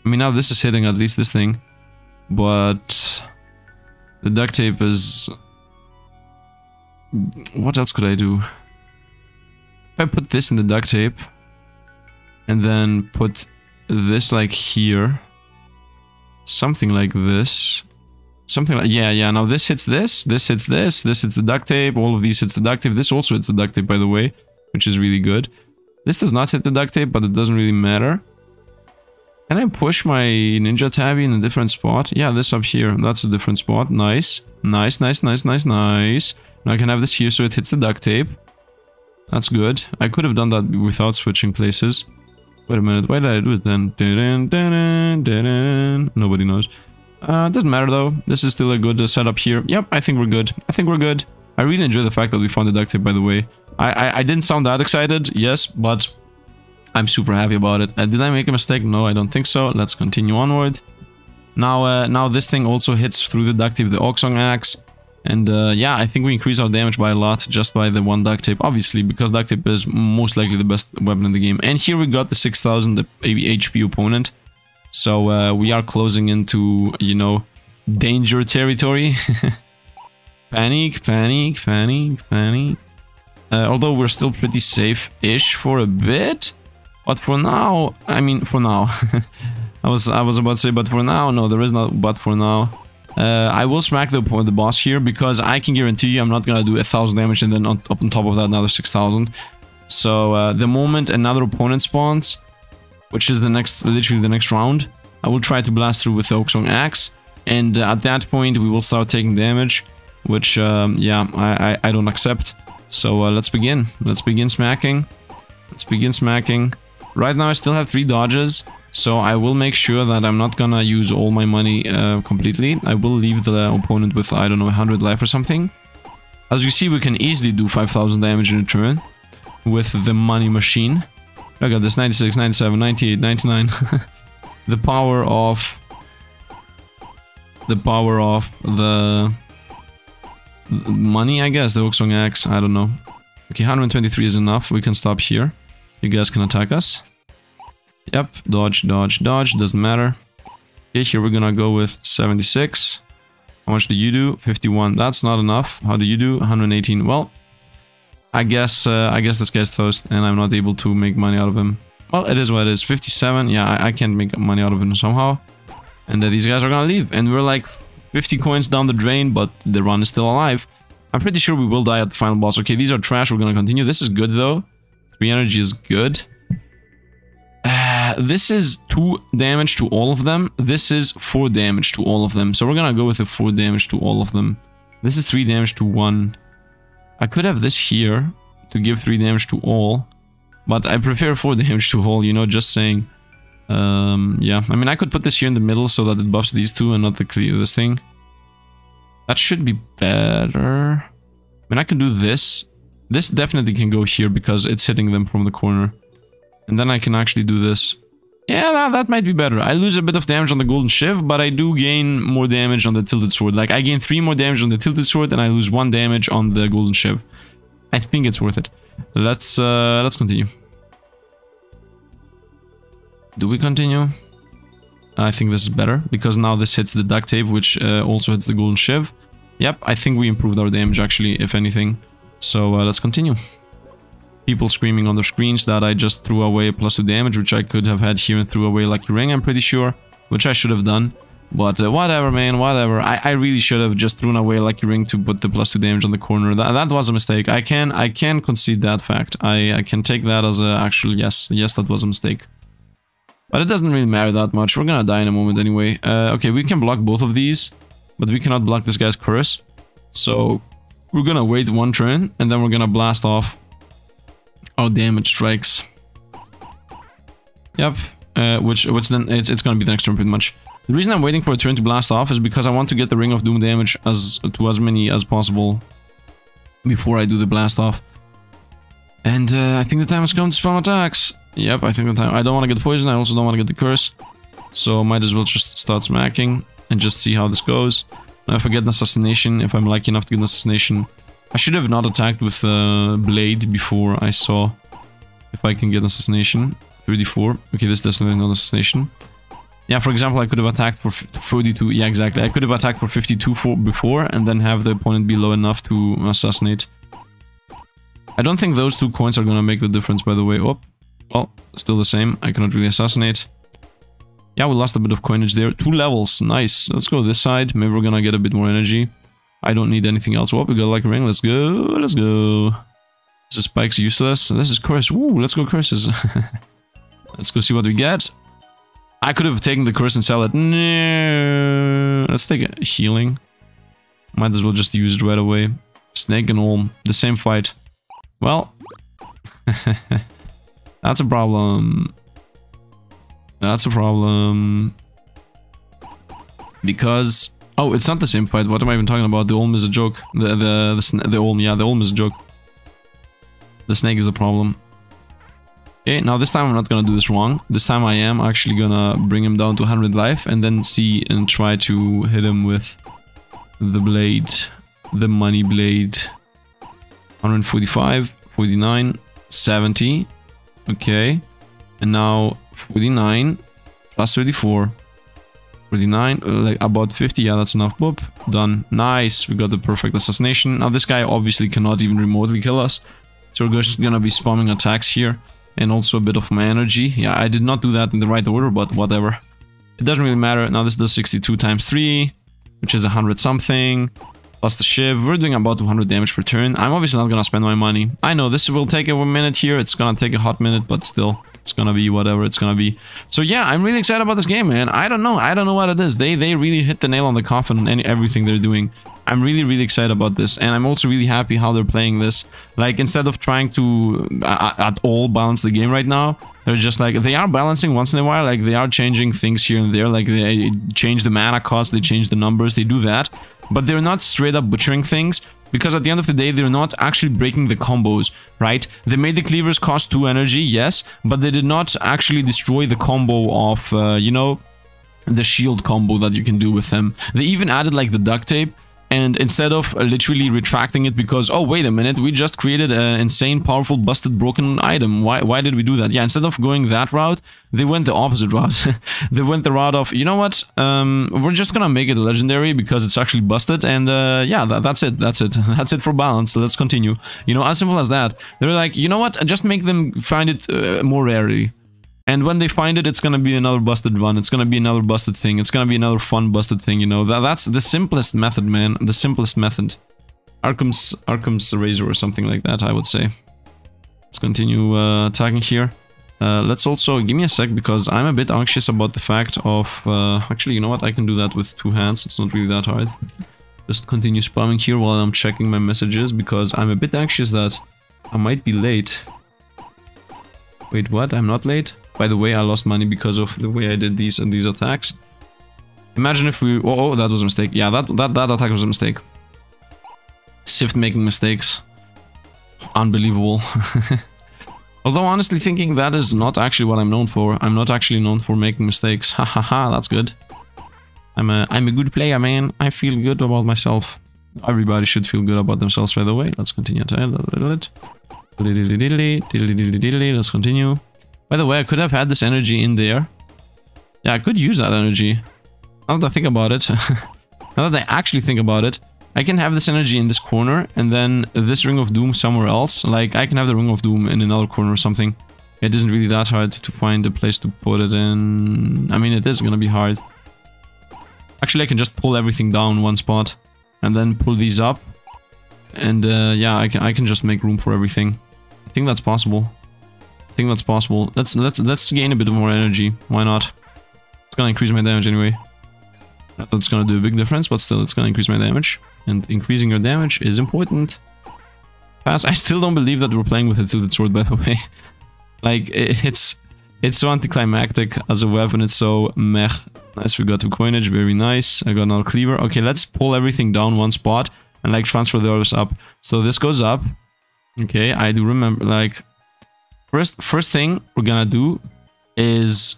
I mean, now this is hitting at least this thing. But... The duct tape is... What else could I do? If I put this in the duct tape... And then put this like here... Something like this... Something like... Yeah, yeah, now this hits this, this hits this, this hits the duct tape, all of these hits the duct tape. This also hits the duct tape, by the way, which is really good. This does not hit the duct tape, but it doesn't really matter. Can I push my ninja Tabi in a different spot? Yeah, this up here. That's a different spot. Nice. Nice, nice, nice, nice, nice. Now I can have this here so it hits the duct tape. That's good. I could have done that without switching places. Wait a minute, why did I do it then? Nobody knows. Uh, doesn't matter though. This is still a good uh, setup here. Yep, I think we're good. I think we're good. I really enjoy the fact that we found the duct tape, by the way. I, I, I didn't sound that excited, yes, but I'm super happy about it. Uh, did I make a mistake? No, I don't think so. Let's continue onward. Now, uh, now this thing also hits through the duct tape, the Oaksong axe. And uh, yeah, I think we increase our damage by a lot just by the one duct tape, obviously, because duct tape is most likely the best weapon in the game. And here we got the 6000 HP opponent. So uh, we are closing into, you know, danger territory. panic, panic, panic, panic. Uh, although we're still pretty safe-ish for a bit. But for now, I mean, for now, I was I was about to say, but for now, no, there is not. But for now, uh, I will smack the the boss here because I can guarantee you, I'm not gonna do a thousand damage and then on, up on top of that another six thousand. So uh, the moment another opponent spawns, which is the next, literally the next round, I will try to blast through with the Oaksong Axe, and uh, at that point we will start taking damage, which um, yeah, I, I, I don't accept. So uh, let's begin. Let's begin smacking. Let's begin smacking. Right now I still have three dodges, so I will make sure that I'm not gonna use all my money uh, completely. I will leave the opponent with, I don't know, 100 life or something. As you see, we can easily do 5000 damage in a turn with the money machine. Look at this, 96, 97, 98, 99. the power of... The power of the... Money, I guess, the Oaksong Axe, I don't know. Okay, 123 is enough, we can stop here. You guys can attack us. Yep, dodge, dodge, dodge, doesn't matter. Okay, here we're gonna go with 76. How much do you do? 51. That's not enough. How do you do? 118. Well, I guess uh, I guess this guy's toast and I'm not able to make money out of him. Well, it is what it is. 57. Yeah, I, I can't make money out of him somehow. And uh, these guys are gonna leave. And we're like 50 coins down the drain, but the run is still alive. I'm pretty sure we will die at the final boss. Okay, these are trash. We're gonna continue. This is good, though. 3 energy is good. Uh, this is 2 damage to all of them. This is 4 damage to all of them. So we're gonna go with the 4 damage to all of them. This is 3 damage to 1. I could have this here to give 3 damage to all. But I prefer 4 damage to all, you know, just saying. Um, yeah, I mean, I could put this here in the middle so that it buffs these two and not the this thing. That should be better. I mean, I can do this. This definitely can go here because it's hitting them from the corner. And then I can actually do this. Yeah, that, that might be better. I lose a bit of damage on the golden shiv, but I do gain more damage on the tilted sword. Like, I gain 3 more damage on the tilted sword and I lose 1 damage on the golden shiv. I think it's worth it. Let's, uh, let's continue. Do we continue? I think this is better, because now this hits the duct tape, which uh, also hits the golden shiv. Yep, I think we improved our damage, actually, if anything. So uh, let's continue. People screaming on the screens that I just threw away plus 2 damage, which I could have had here and threw away Lucky Ring, I'm pretty sure. Which I should have done. But uh, whatever, man, whatever. I, I really should have just thrown away Lucky Ring to put the plus 2 damage on the corner. That, that was a mistake. I can I can concede that fact. I, I can take that as a actual yes. Yes, that was a mistake. But it doesn't really matter that much. We're gonna die in a moment anyway. Uh, okay, we can block both of these. But we cannot block this guy's curse. So we're gonna wait one turn. And then we're gonna blast off our damage strikes. Yep. Uh, which which then it's, it's gonna be the next turn pretty much. The reason I'm waiting for a turn to blast off is because I want to get the Ring of Doom damage as to as many as possible before I do the blast off. And uh, I think the time has come to spam attacks. Yep, I think the time. I don't want to get the poison. I also don't want to get the curse. So might as well just start smacking and just see how this goes. Now if I get an assassination, if I'm lucky enough to get an assassination, I should have not attacked with uh, blade before I saw if I can get an assassination. 34. Okay, this is definitely not an assassination. Yeah, for example, I could have attacked for 42. Yeah, exactly. I could have attacked for 52 for before and then have the opponent be low enough to assassinate. I don't think those two coins are gonna make the difference, by the way. Oh, well, still the same. I cannot really assassinate. Yeah, we lost a bit of coinage there. Two levels. Nice. Let's go this side. Maybe we're gonna get a bit more energy. I don't need anything else. Oh, we got like a ring. Let's go. Let's go. This is spike's useless. This is curse. Ooh, let's go curses. let's go see what we get. I could have taken the curse and sell it. No. Let's take a healing. Might as well just use it right away. Snake and all. The same fight. Well. that's a problem. That's a problem. Because... Oh, it's not the same fight. What am I even talking about? The Olm is a joke. The, the, the, the Olm, yeah, the Olm is a joke. The snake is the problem. Okay, now this time I'm not gonna do this wrong. This time I am actually gonna bring him down to 100 life and then see and try to hit him with the blade. The money blade. 145, 49, 70. Okay. And now 49 plus 34. 49, uh, like about 50, yeah, that's enough. Boop, done. Nice, we got the perfect assassination. Now this guy obviously cannot even remotely kill us. So we're just gonna be spamming attacks here. And also a bit of my energy. Yeah, I did not do that in the right order, but whatever. It doesn't really matter. Now this does 62 times 3, which is 100 something. Plus the shiv. We're doing about 200 damage per turn. I'm obviously not gonna spend my money. I know this will take a minute here. It's gonna take a hot minute, but still. It's gonna be whatever it's gonna be. So yeah, I'm really excited about this game, man. I don't know. I don't know what it is. They they really hit the nail on the coffin on everything they're doing. I'm really, really excited about this. And I'm also really happy how they're playing this. Like, instead of trying to uh, at all balance the game right now, they're just like, they are balancing once in a while. Like, they are changing things here and there. Like, they change the mana cost, they change the numbers, they do that. But they're not straight up butchering things because at the end of the day, they're not actually breaking the combos, right? They made the cleavers cost 2 energy, yes, but they did not actually destroy the combo of, uh, you know, the shield combo that you can do with them. They even added like the duct tape, And instead of uh, literally retracting it because, oh, wait a minute, we just created an insane, powerful, busted, broken item. Why, why did we do that? Yeah, instead of going that route, they went the opposite route. they went the route of, you know what, um, we're just gonna make it legendary because it's actually busted. And uh, yeah, that, that's it. That's it. that's it for balance. Let's continue. You know, as simple as that. They're like, you know what, just make them find it uh, more rarely. And when they find it, it's gonna be another busted one. It's gonna be another busted thing. It's gonna be another fun busted thing, you know. That, that's the simplest method, man. The simplest method. Occam's Occam's razor or something like that, I would say. Let's continue uh, attacking here. Uh, let's also give me a sec because I'm a bit anxious about the fact of uh, actually you know what I can do that with two hands it's not really that hard just continue spamming here while I'm checking my messages because I'm a bit anxious that I might be late wait what I'm not late by the way, I lost money because of the way I did these and these attacks. Imagine if we... Oh, oh, that was a mistake. Yeah, that, that, that attack was a mistake. Sifd making mistakes. Unbelievable. Although honestly thinking that is not actually what I'm known for. I'm not actually known for making mistakes. Ha ha ha, that's good. I'm a, I'm a good player, man. I feel good about myself. Everybody should feel good about themselves, by the way. Let's continue. Let's continue. By the way, I could have had this energy in there. Yeah, I could use that energy. Now that I think about it. now that I actually think about it. I can have this energy in this corner and then this Ring of Doom somewhere else. Like, I can have the Ring of Doom in another corner or something. It isn't really that hard to find a place to put it in. I mean, it is gonna be hard. Actually, I can just pull everything down one spot and then pull these up. And uh, yeah, I can, I can just make room for everything. I think that's possible. I think that's possible. Let's let's let's gain a bit more energy. Why not? It's gonna increase my damage anyway. That's gonna do a big difference, but still it's gonna increase my damage. And increasing your damage is important. Pass. I still don't believe that we're playing with a tilted sword, by the way. like it's it's so anticlimactic as a weapon. It's so meh. Nice, we got two coinage. Very nice. I got another cleaver. Okay, let's pull everything down one spot and like transfer the others up. So this goes up. Okay, I do remember like First, first thing we're gonna do is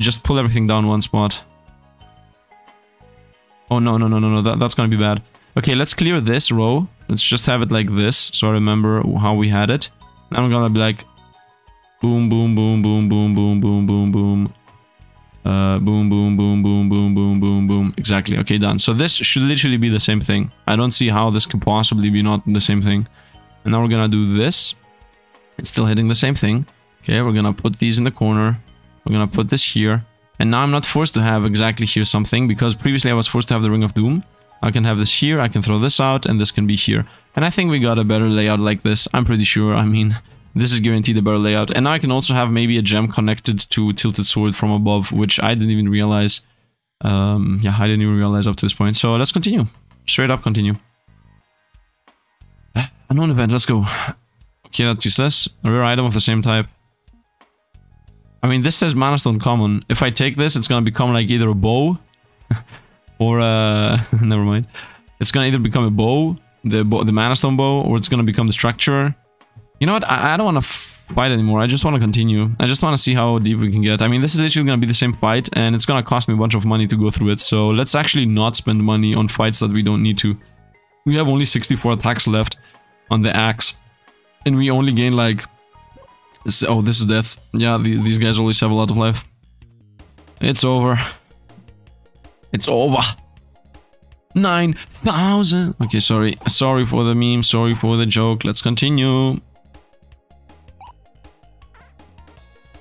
just pull everything down one spot. Oh, no, no, no, no, no, that, that's gonna be bad. Okay, let's clear this row. Let's just have it like this, so I remember how we had it. Now I'm gonna be like... Boom, boom, boom, boom, boom, boom, boom, boom, boom. Uh, boom, boom, boom, boom, boom, boom, boom, boom. Exactly, okay, done. So this should literally be the same thing. I don't see how this could possibly be not the same thing. And now we're gonna do this. It's still hitting the same thing. Okay, we're gonna put these in the corner. We're gonna put this here. And now I'm not forced to have exactly here something, because previously I was forced to have the Ring of Doom. I can have this here, I can throw this out, and this can be here. And I think we got a better layout like this. I'm pretty sure, I mean, this is guaranteed a better layout. And now I can also have maybe a gem connected to Tilted Sword from above, which I didn't even realize. Um, yeah, I didn't even realize up to this point. So let's continue. Straight up continue. Unknown event, let's go. Okay, that's useless. A rare item of the same type. I mean, this says Mana Stone common. If I take this, it's gonna become like either a bow or uh never mind. It's gonna either become a bow, the bow, the Mana Stone bow, or it's gonna become the structure. You know what? I, I don't want to fight anymore. I just want to continue. I just want to see how deep we can get. I mean, this is literally gonna be the same fight, and it's gonna cost me a bunch of money to go through it. So let's actually not spend money on fights that we don't need to. We have only 64 attacks left on the axe. And we only gain like... Oh, this is death. Yeah, the, these guys always have a lot of life. It's over. It's over. 9,000. Okay, sorry. Sorry for the meme. Sorry for the joke. Let's continue.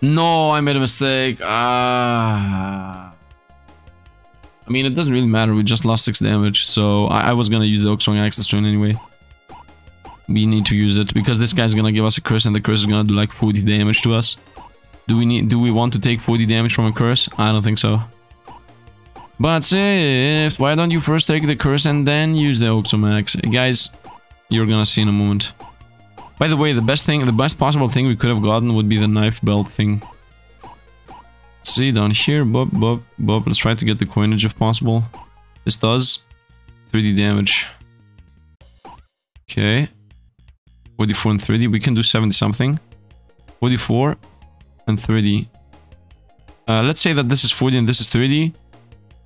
No, I made a mistake. Ah. I mean, it doesn't really matter. We just lost 6 damage. So I, I was gonna use the Oaksong Axe this turn anyway we need to use it because this guy's gonna give us a curse and the curse is gonna do like 40 damage to us. Do we need do we want to take 40 damage from a curse? I don't think so. But if why don't you first take the curse and then use the Oaksong Axe? Guys, you're gonna see in a moment. By the way, the best thing, the best possible thing we could have gotten would be the knife belt thing. Let's see, down here, boop, boop, boop. Let's try to get the coinage if possible. This does 3d damage. Okay. 44 and 30. We can do 70 something. 44 and 30. Uh, let's say that this is 40 and this is 30.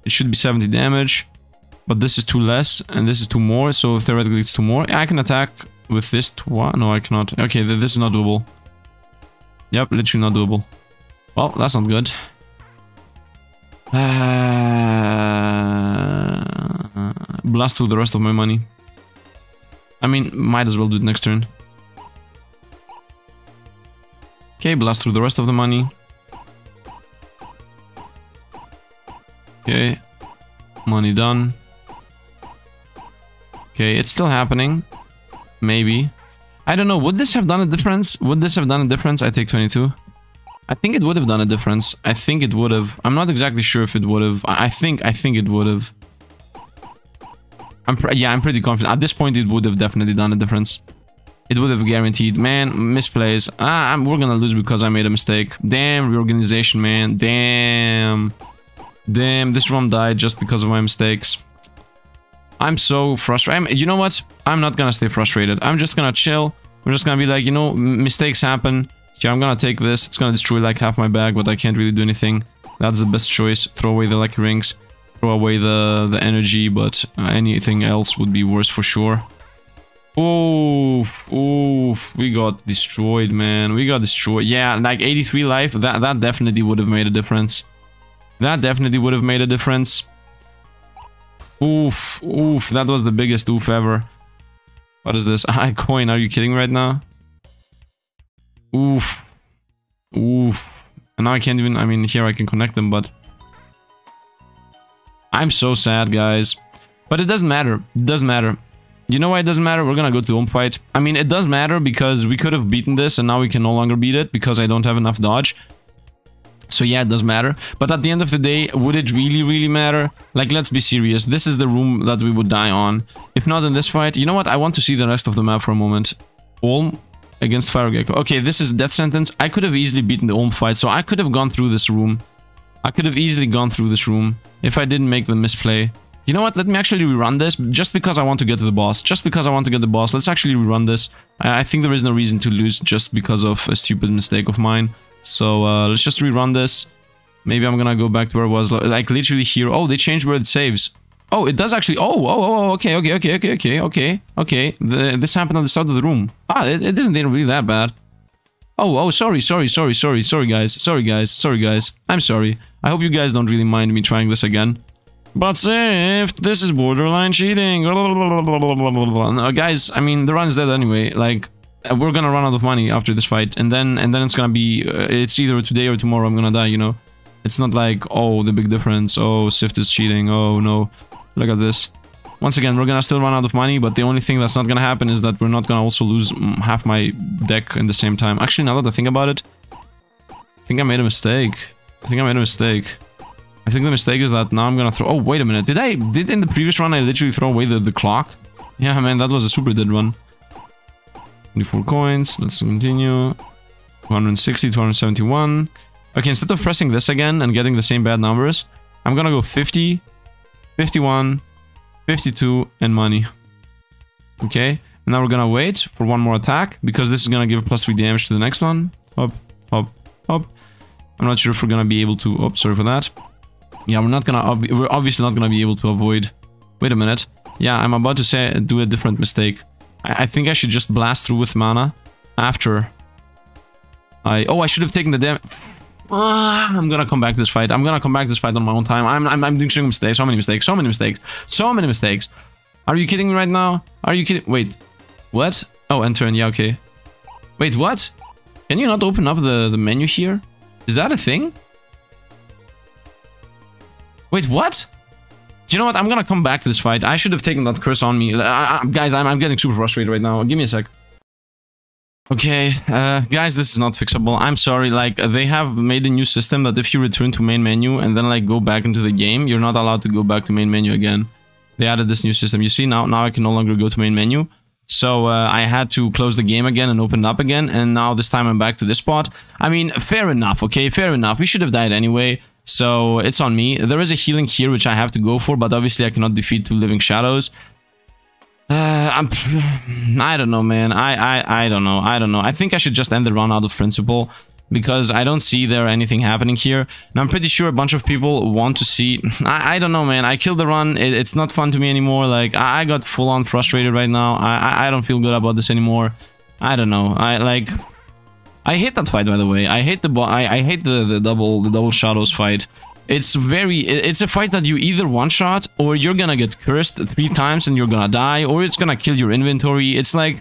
It should be 70 damage. But this is two less, and this is two more, so theoretically it's two more. I can attack with this twice. No, I cannot. Okay, this is not doable. Yep, literally not doable. Well, that's not good. Uh, blast through the rest of my money. I mean, might as well do it next turn. Okay, blast through the rest of the money. Okay. Money done. Okay, it's still happening. Maybe. I don't know. Would this have done a difference? Would this have done a difference? I take 22. I think it would have done a difference. I think it would have. I'm not exactly sure if it would have. I think I think it would have. I'm yeah, I'm pretty confident. At this point, it would have definitely done a difference. It would have guaranteed. Man, misplays. Ah, I'm, we're gonna lose because I made a mistake. Damn, reorganization, man. Damn. Damn, this ROM died just because of my mistakes. I'm so frustrated. You know what? I'm not gonna stay frustrated. I'm just gonna chill. I'm just gonna be like, you know, mistakes happen. Yeah, I'm gonna take this. It's gonna destroy like half my bag, but I can't really do anything. That's the best choice. Throw away the lucky rings. Throw away the, the energy, but uh, anything else would be worse for sure. Oof, oof, we got destroyed, man. We got destroyed. Yeah, like 83 life, that, that definitely would have made a difference. That definitely would have made a difference. Oof, oof, that was the biggest oof ever. What is this? I coin, are you kidding right now? Oof. Oof. And now I can't even, I mean, here I can connect them, but... I'm so sad, guys. But it doesn't matter. It doesn't matter. You know why it doesn't matter? We're gonna go to home fight. I mean, it does matter because we could have beaten this and now we can no longer beat it because I don't have enough dodge. So yeah, it does matter. But at the end of the day, would it really, really matter? Like, let's be serious. This is the room that we would die on. If not in this fight, you know what? I want to see the rest of the map for a moment. Ulm against Fire Gecko. Okay, this is death sentence. I could have easily beaten the Ulm fight, so I could have gone through this room. I could have easily gone through this room if I didn't make the misplay. You know what? Let me actually rerun this just because I want to get to the boss. Just because I want to get the boss. Let's actually rerun this. I, I think there is no reason to lose just because of a stupid mistake of mine. So uh, let's just rerun this. Maybe I'm gonna go back to where I was. Like literally here. Oh, they changed where it saves. Oh, it does actually. Oh, oh, oh, okay, okay, okay, okay, okay, okay, okay. The, this happened on the side of the room. Ah, it, it isn't really that bad. Oh, oh, sorry, sorry, sorry, sorry, sorry, guys, sorry, guys, sorry, guys. I'm sorry. I hope you guys don't really mind me trying this again. But if this is borderline cheating. No, guys, I mean, the run is dead anyway. Like, uh, we're gonna run out of money after this fight, and then and then it's gonna be uh, it's either today or tomorrow I'm gonna die. You know, it's not like oh the big difference. Oh, Sifd is cheating. Oh no. Look at this. Once again, we're gonna still run out of money, but the only thing that's not gonna happen is that we're not gonna also lose mm, half my deck in the same time. Actually, now that I think about it, I think I made a mistake. I think I made a mistake. I think the mistake is that now I'm gonna throw... Oh, wait a minute. Did I... Did in the previous run I literally throw away the, the clock? Yeah, man, that was a super dead run. 24 coins. Let's continue. 260, 271. Okay, instead of pressing this again and getting the same bad numbers, I'm gonna go 50, 51, 52, and money. Okay, and now we're gonna wait for one more attack, because this is gonna give plus 3 damage to the next one. Up, up, up. I'm not sure if we're gonna be able to... Oh, sorry for that. Yeah, we're not gonna... Ob we're obviously not gonna be able to avoid... Wait a minute. Yeah, I'm about to say do a different mistake. I, I think I should just blast through with mana after I... Oh, I should have taken the damage... Ah, I'm gonna come back to this fight. I'm gonna come back to this fight on my own time. I'm, I'm, I'm doing so many mistakes, so many mistakes, so many mistakes, so many mistakes. Are you kidding me right now? Are you kidding? Wait, what? Oh, enter and yeah, okay. Wait, what? Can you not open up the, the menu here? Is that a thing? Wait, what? Do you know what? I'm gonna come back to this fight. I should have taken that curse on me. I, I, guys, I'm, I'm getting super frustrated right now. Give me a sec. Okay, uh, guys, this is not fixable. I'm sorry, like, they have made a new system that if you return to main menu and then, like, go back into the game, you're not allowed to go back to main menu again. They added this new system. You see, now, now I can no longer go to main menu. So, uh, I had to close the game again and open up again, and now this time I'm back to this spot. I mean, fair enough, okay? Fair enough. We should have died anyway, so it's on me. There is a healing here, which I have to go for, but obviously I cannot defeat two living shadows. Uh, I'm, I don't know, man. I, I, I don't know. I don't know. I think I should just end the run out of principle. because I don't see there anything happening here. And I'm pretty sure a bunch of people want to see... I, I don't know, man. I killed the run. It, it's not fun to me anymore. Like, I, I got full-on frustrated right now. I, I don't feel good about this anymore. I don't know. I, like... I hate that fight, by the way. I hate the... I, I hate the, the double the double shadows fight. It's very... It's a fight that you either one-shot, or you're gonna get cursed three times and you're gonna die, or it's gonna kill your inventory. It's like...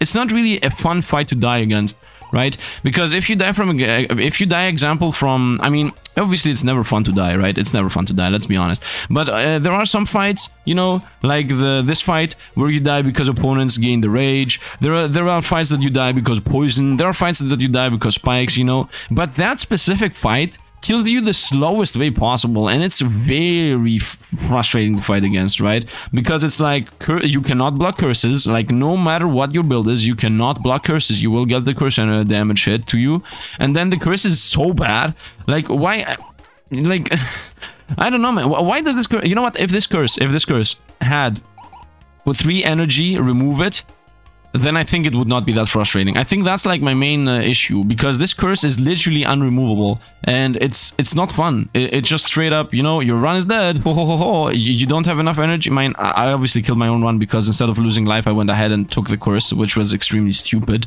It's not really a fun fight to die against right? Because if you die from, if you die, example from, I mean, obviously it's never fun to die, right? It's never fun to die, let's be honest. But uh, there are some fights, you know, like the this fight where you die because opponents gain the rage. There are there are fights that you die because poison. There are fights that you die because spikes, you know. But that specific fight kills you the slowest way possible and it's very frustrating to fight against right? Because it's like you cannot block curses like no matter what your build is you cannot block curses. You will get the curse and a damage hit to you and then the curse is so bad like why like i don't know man. Why does this curse you know what? If this curse if this curse had with three energy remove it then I think it would not be that frustrating. I think that's like my main uh, issue because this curse is literally unremovable and it's it's not fun. It, it's just straight up, you know, your run is dead. Ho, ho, ho, ho. You, you don't have enough energy. Mine, I obviously killed my own run because instead of losing life, I went ahead and took the curse, which was extremely stupid.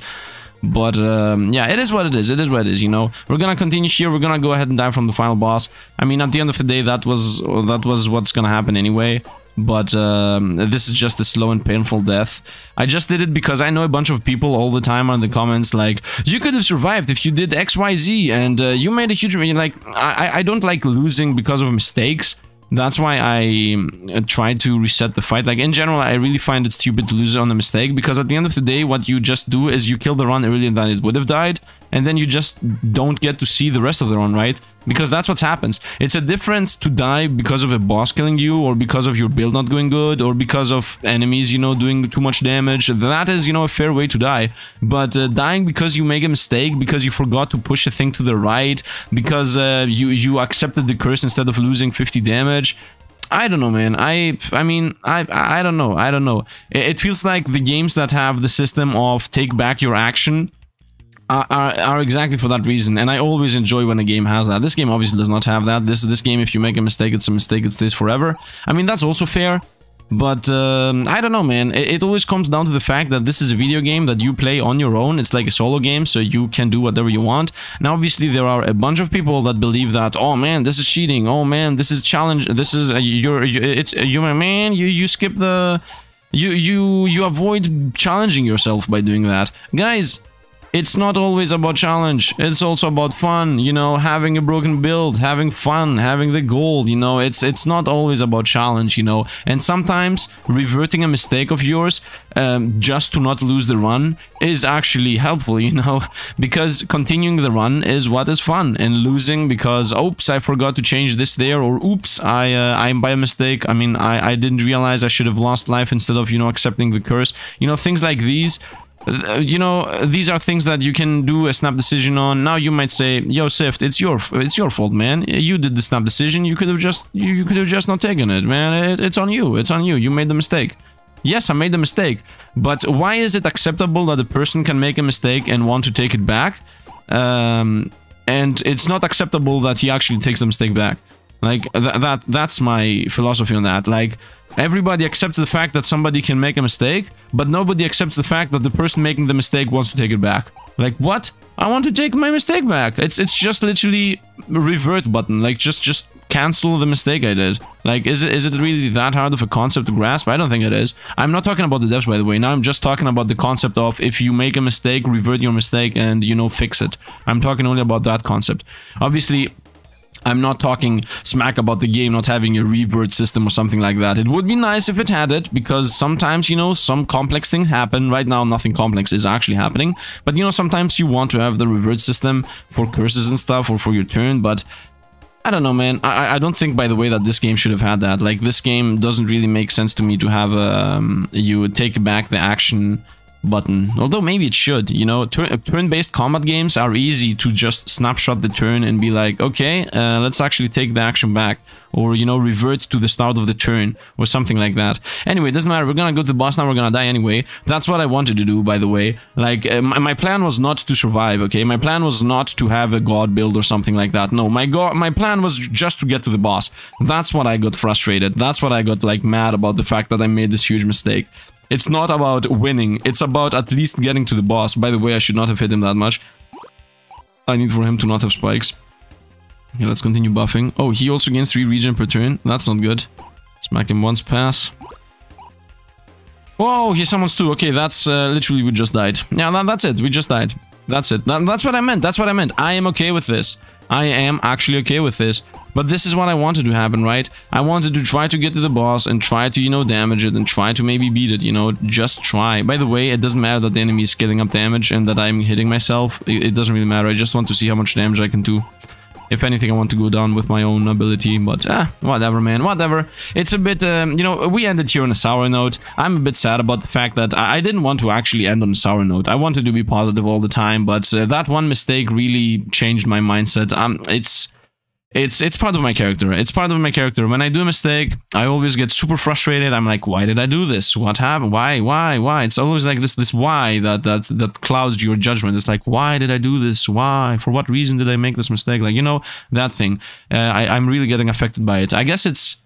But um, yeah, it is what it is. It is what it is. You know, we're gonna continue here. We're gonna go ahead and die from the final boss. I mean, at the end of the day, that was that was what's gonna happen anyway but um, this is just a slow and painful death. I just did it because I know a bunch of people all the time on the comments like, you could have survived if you did XYZ and uh, you made a huge... Like, I, I don't like losing because of mistakes. That's why I uh, try to reset the fight. Like, in general, I really find it stupid to lose on a mistake because at the end of the day, what you just do is you kill the run earlier than it would have died and then you just don't get to see the rest of the run, right? Because that's what happens. It's a difference to die because of a boss killing you, or because of your build not going good, or because of enemies, you know, doing too much damage. That is, you know, a fair way to die. But uh, dying because you make a mistake, because you forgot to push a thing to the right, because uh, you, you accepted the curse instead of losing 50 damage, I don't know, man. I I mean, I I don't know. I don't know. It, it, feels like the games that have the system of take back your action are, are, exactly for that reason. And I always enjoy when a game has that. This game obviously does not have that. This this game if you make a mistake it's a mistake. It stays forever. I mean that's also fair. But um, I don't know man. It, it, always comes down to the fact that this is a video game that you play on your own. It's like a solo game so you can do whatever you want. Now obviously there are a bunch of people that believe that oh man this is cheating. Oh man this is challenge this is uh, you're you, it's you man you you skip the you you you avoid challenging yourself by doing that. Guys it's not always about challenge. It's also about fun, you know, having a broken build, having fun, having the gold, you know, it's it's not always about challenge, you know. And sometimes reverting a mistake of yours um, just to not lose the run is actually helpful, you know, because continuing the run is what is fun and losing because, oops, I forgot to change this there or oops, I, uh, I by a mistake, I mean, I, I didn't realize I should have lost life instead of, you know, accepting the curse. You know, things like these you know, these are things that you can do a snap decision on. Now you might say, "Yo, Sifd, it's your it's your fault, man. You did the snap decision. You could have just you, you could have just not taken it, man. It, it's on you. It's on you. You made the mistake." Yes, I made the mistake, but why is it acceptable that a person can make a mistake and want to take it back? Um, and it's not acceptable that he actually takes the mistake back. Like th that that's my philosophy on that. Like everybody accepts the fact that somebody can make a mistake, but nobody accepts the fact that the person making the mistake wants to take it back. Like what? I want to take my mistake back. It's it's just literally revert button. Like just just cancel the mistake I did. Like is it is it really that hard of a concept to grasp? I don't think it is. I'm not talking about the devs by the way. Now I'm just talking about the concept of if you make a mistake, revert your mistake and you know fix it. I'm talking only about that concept. Obviously I'm not talking smack about the game not having a revert system or something like that. It would be nice if it had it, because sometimes, you know, some complex thing happen. Right now, nothing complex is actually happening. But, you know, sometimes you want to have the revert system for curses and stuff, or for your turn, but... I don't know, man. I, I don't think, by the way, that this game should have had that. Like, this game doesn't really make sense to me to have um, you take back the action button. Although maybe it should, you know, turn-based combat games are easy to just snapshot the turn and be like, okay, uh, let's actually take the action back or, you know, revert to the start of the turn or something like that. Anyway, doesn't matter. We're gonna go to the boss now. We're gonna die anyway. That's what I wanted to do, by the way. Like, uh, my, my plan was not to survive, okay? My plan was not to have a god build or something like that. No, my god, my plan was just to get to the boss. That's what I got frustrated. That's what I got, like, mad about the fact that I made this huge mistake. It's not about winning. It's about at least getting to the boss. By the way, I should not have hit him that much. I need for him to not have spikes. Okay, let's continue buffing. Oh, he also gains 3 regen per turn. That's not good. Smack him once, pass. Whoa, he summons 2. Okay, that's uh, literally we just died. Yeah, that, that's it. We just died. That's it. That, that's what I meant. That's what I meant. I am okay with this. I am actually okay with this. But this is what I wanted to happen, right? I wanted to try to get to the boss and try to, you know, damage it and try to maybe beat it, you know, just try. By the way, it doesn't matter that the enemy is getting up damage and that I'm hitting myself. It, it doesn't really matter. I just want to see how much damage I can do. If anything, I want to go down with my own ability, but ah, whatever, man, whatever. It's a bit, um, you know, we ended here on a sour note. I'm a bit sad about the fact that I, I didn't want to actually end on a sour note. I wanted to be positive all the time, but uh, that one mistake really changed my mindset. Um, it's it's it's part of my character. It's part of my character. When I do a mistake, I always get super frustrated. I'm like, why did I do this? What happened? Why? Why? Why? It's always like this this why that that that clouds your judgment. It's like, why did I do this? Why? For what reason did I make this mistake? Like you know that thing. Uh, I I'm really getting affected by it. I guess it's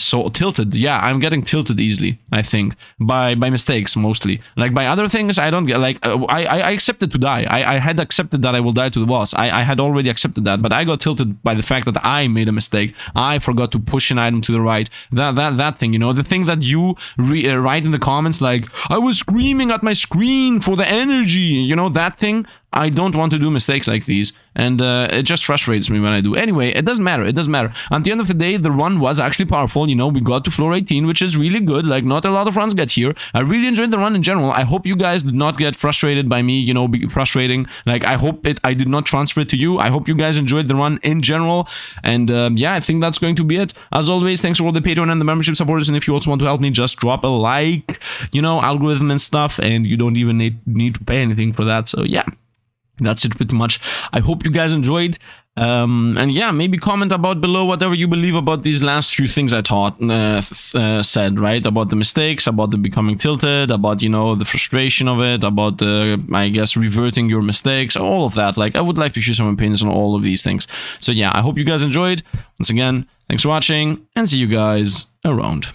so tilted. Yeah i'm getting tilted easily i think by by mistakes mostly. Like by other things i don't get like uh, i i accepted to die. I i had accepted that i will die to the boss. I i had already accepted that but i got tilted by the fact that i made a mistake. I forgot to push an item to the right. That that that thing you know the thing that you re, uh, write in the comments like i was screaming at my screen for the energy you know that thing I don't want to do mistakes like these, and uh, it just frustrates me when I do. Anyway, it doesn't matter, it doesn't matter. At the end of the day, the run was actually powerful, you know, we got to floor 18, which is really good, like not a lot of runs get here. I really enjoyed the run in general. I hope you guys did not get frustrated by me, you know, be frustrating. Like, I hope it, I did not transfer it to you. I hope you guys enjoyed the run in general, and um, yeah, I think that's going to be it. As always, thanks for all the Patreon and the membership supporters, and if you also want to help me, just drop a like, you know, algorithm and stuff, and you don't even need, need to pay anything for that, so yeah that's it pretty much. I hope you guys enjoyed. Um, and yeah maybe comment about below whatever you believe about these last few things i taught uh, uh, said right? About the mistakes about the becoming tilted about you know the frustration of it about the i guess reverting your mistakes all of that. Like i would like to hear some opinions on all of these things. So yeah i hope you guys enjoyed. Once again thanks for watching and see you guys around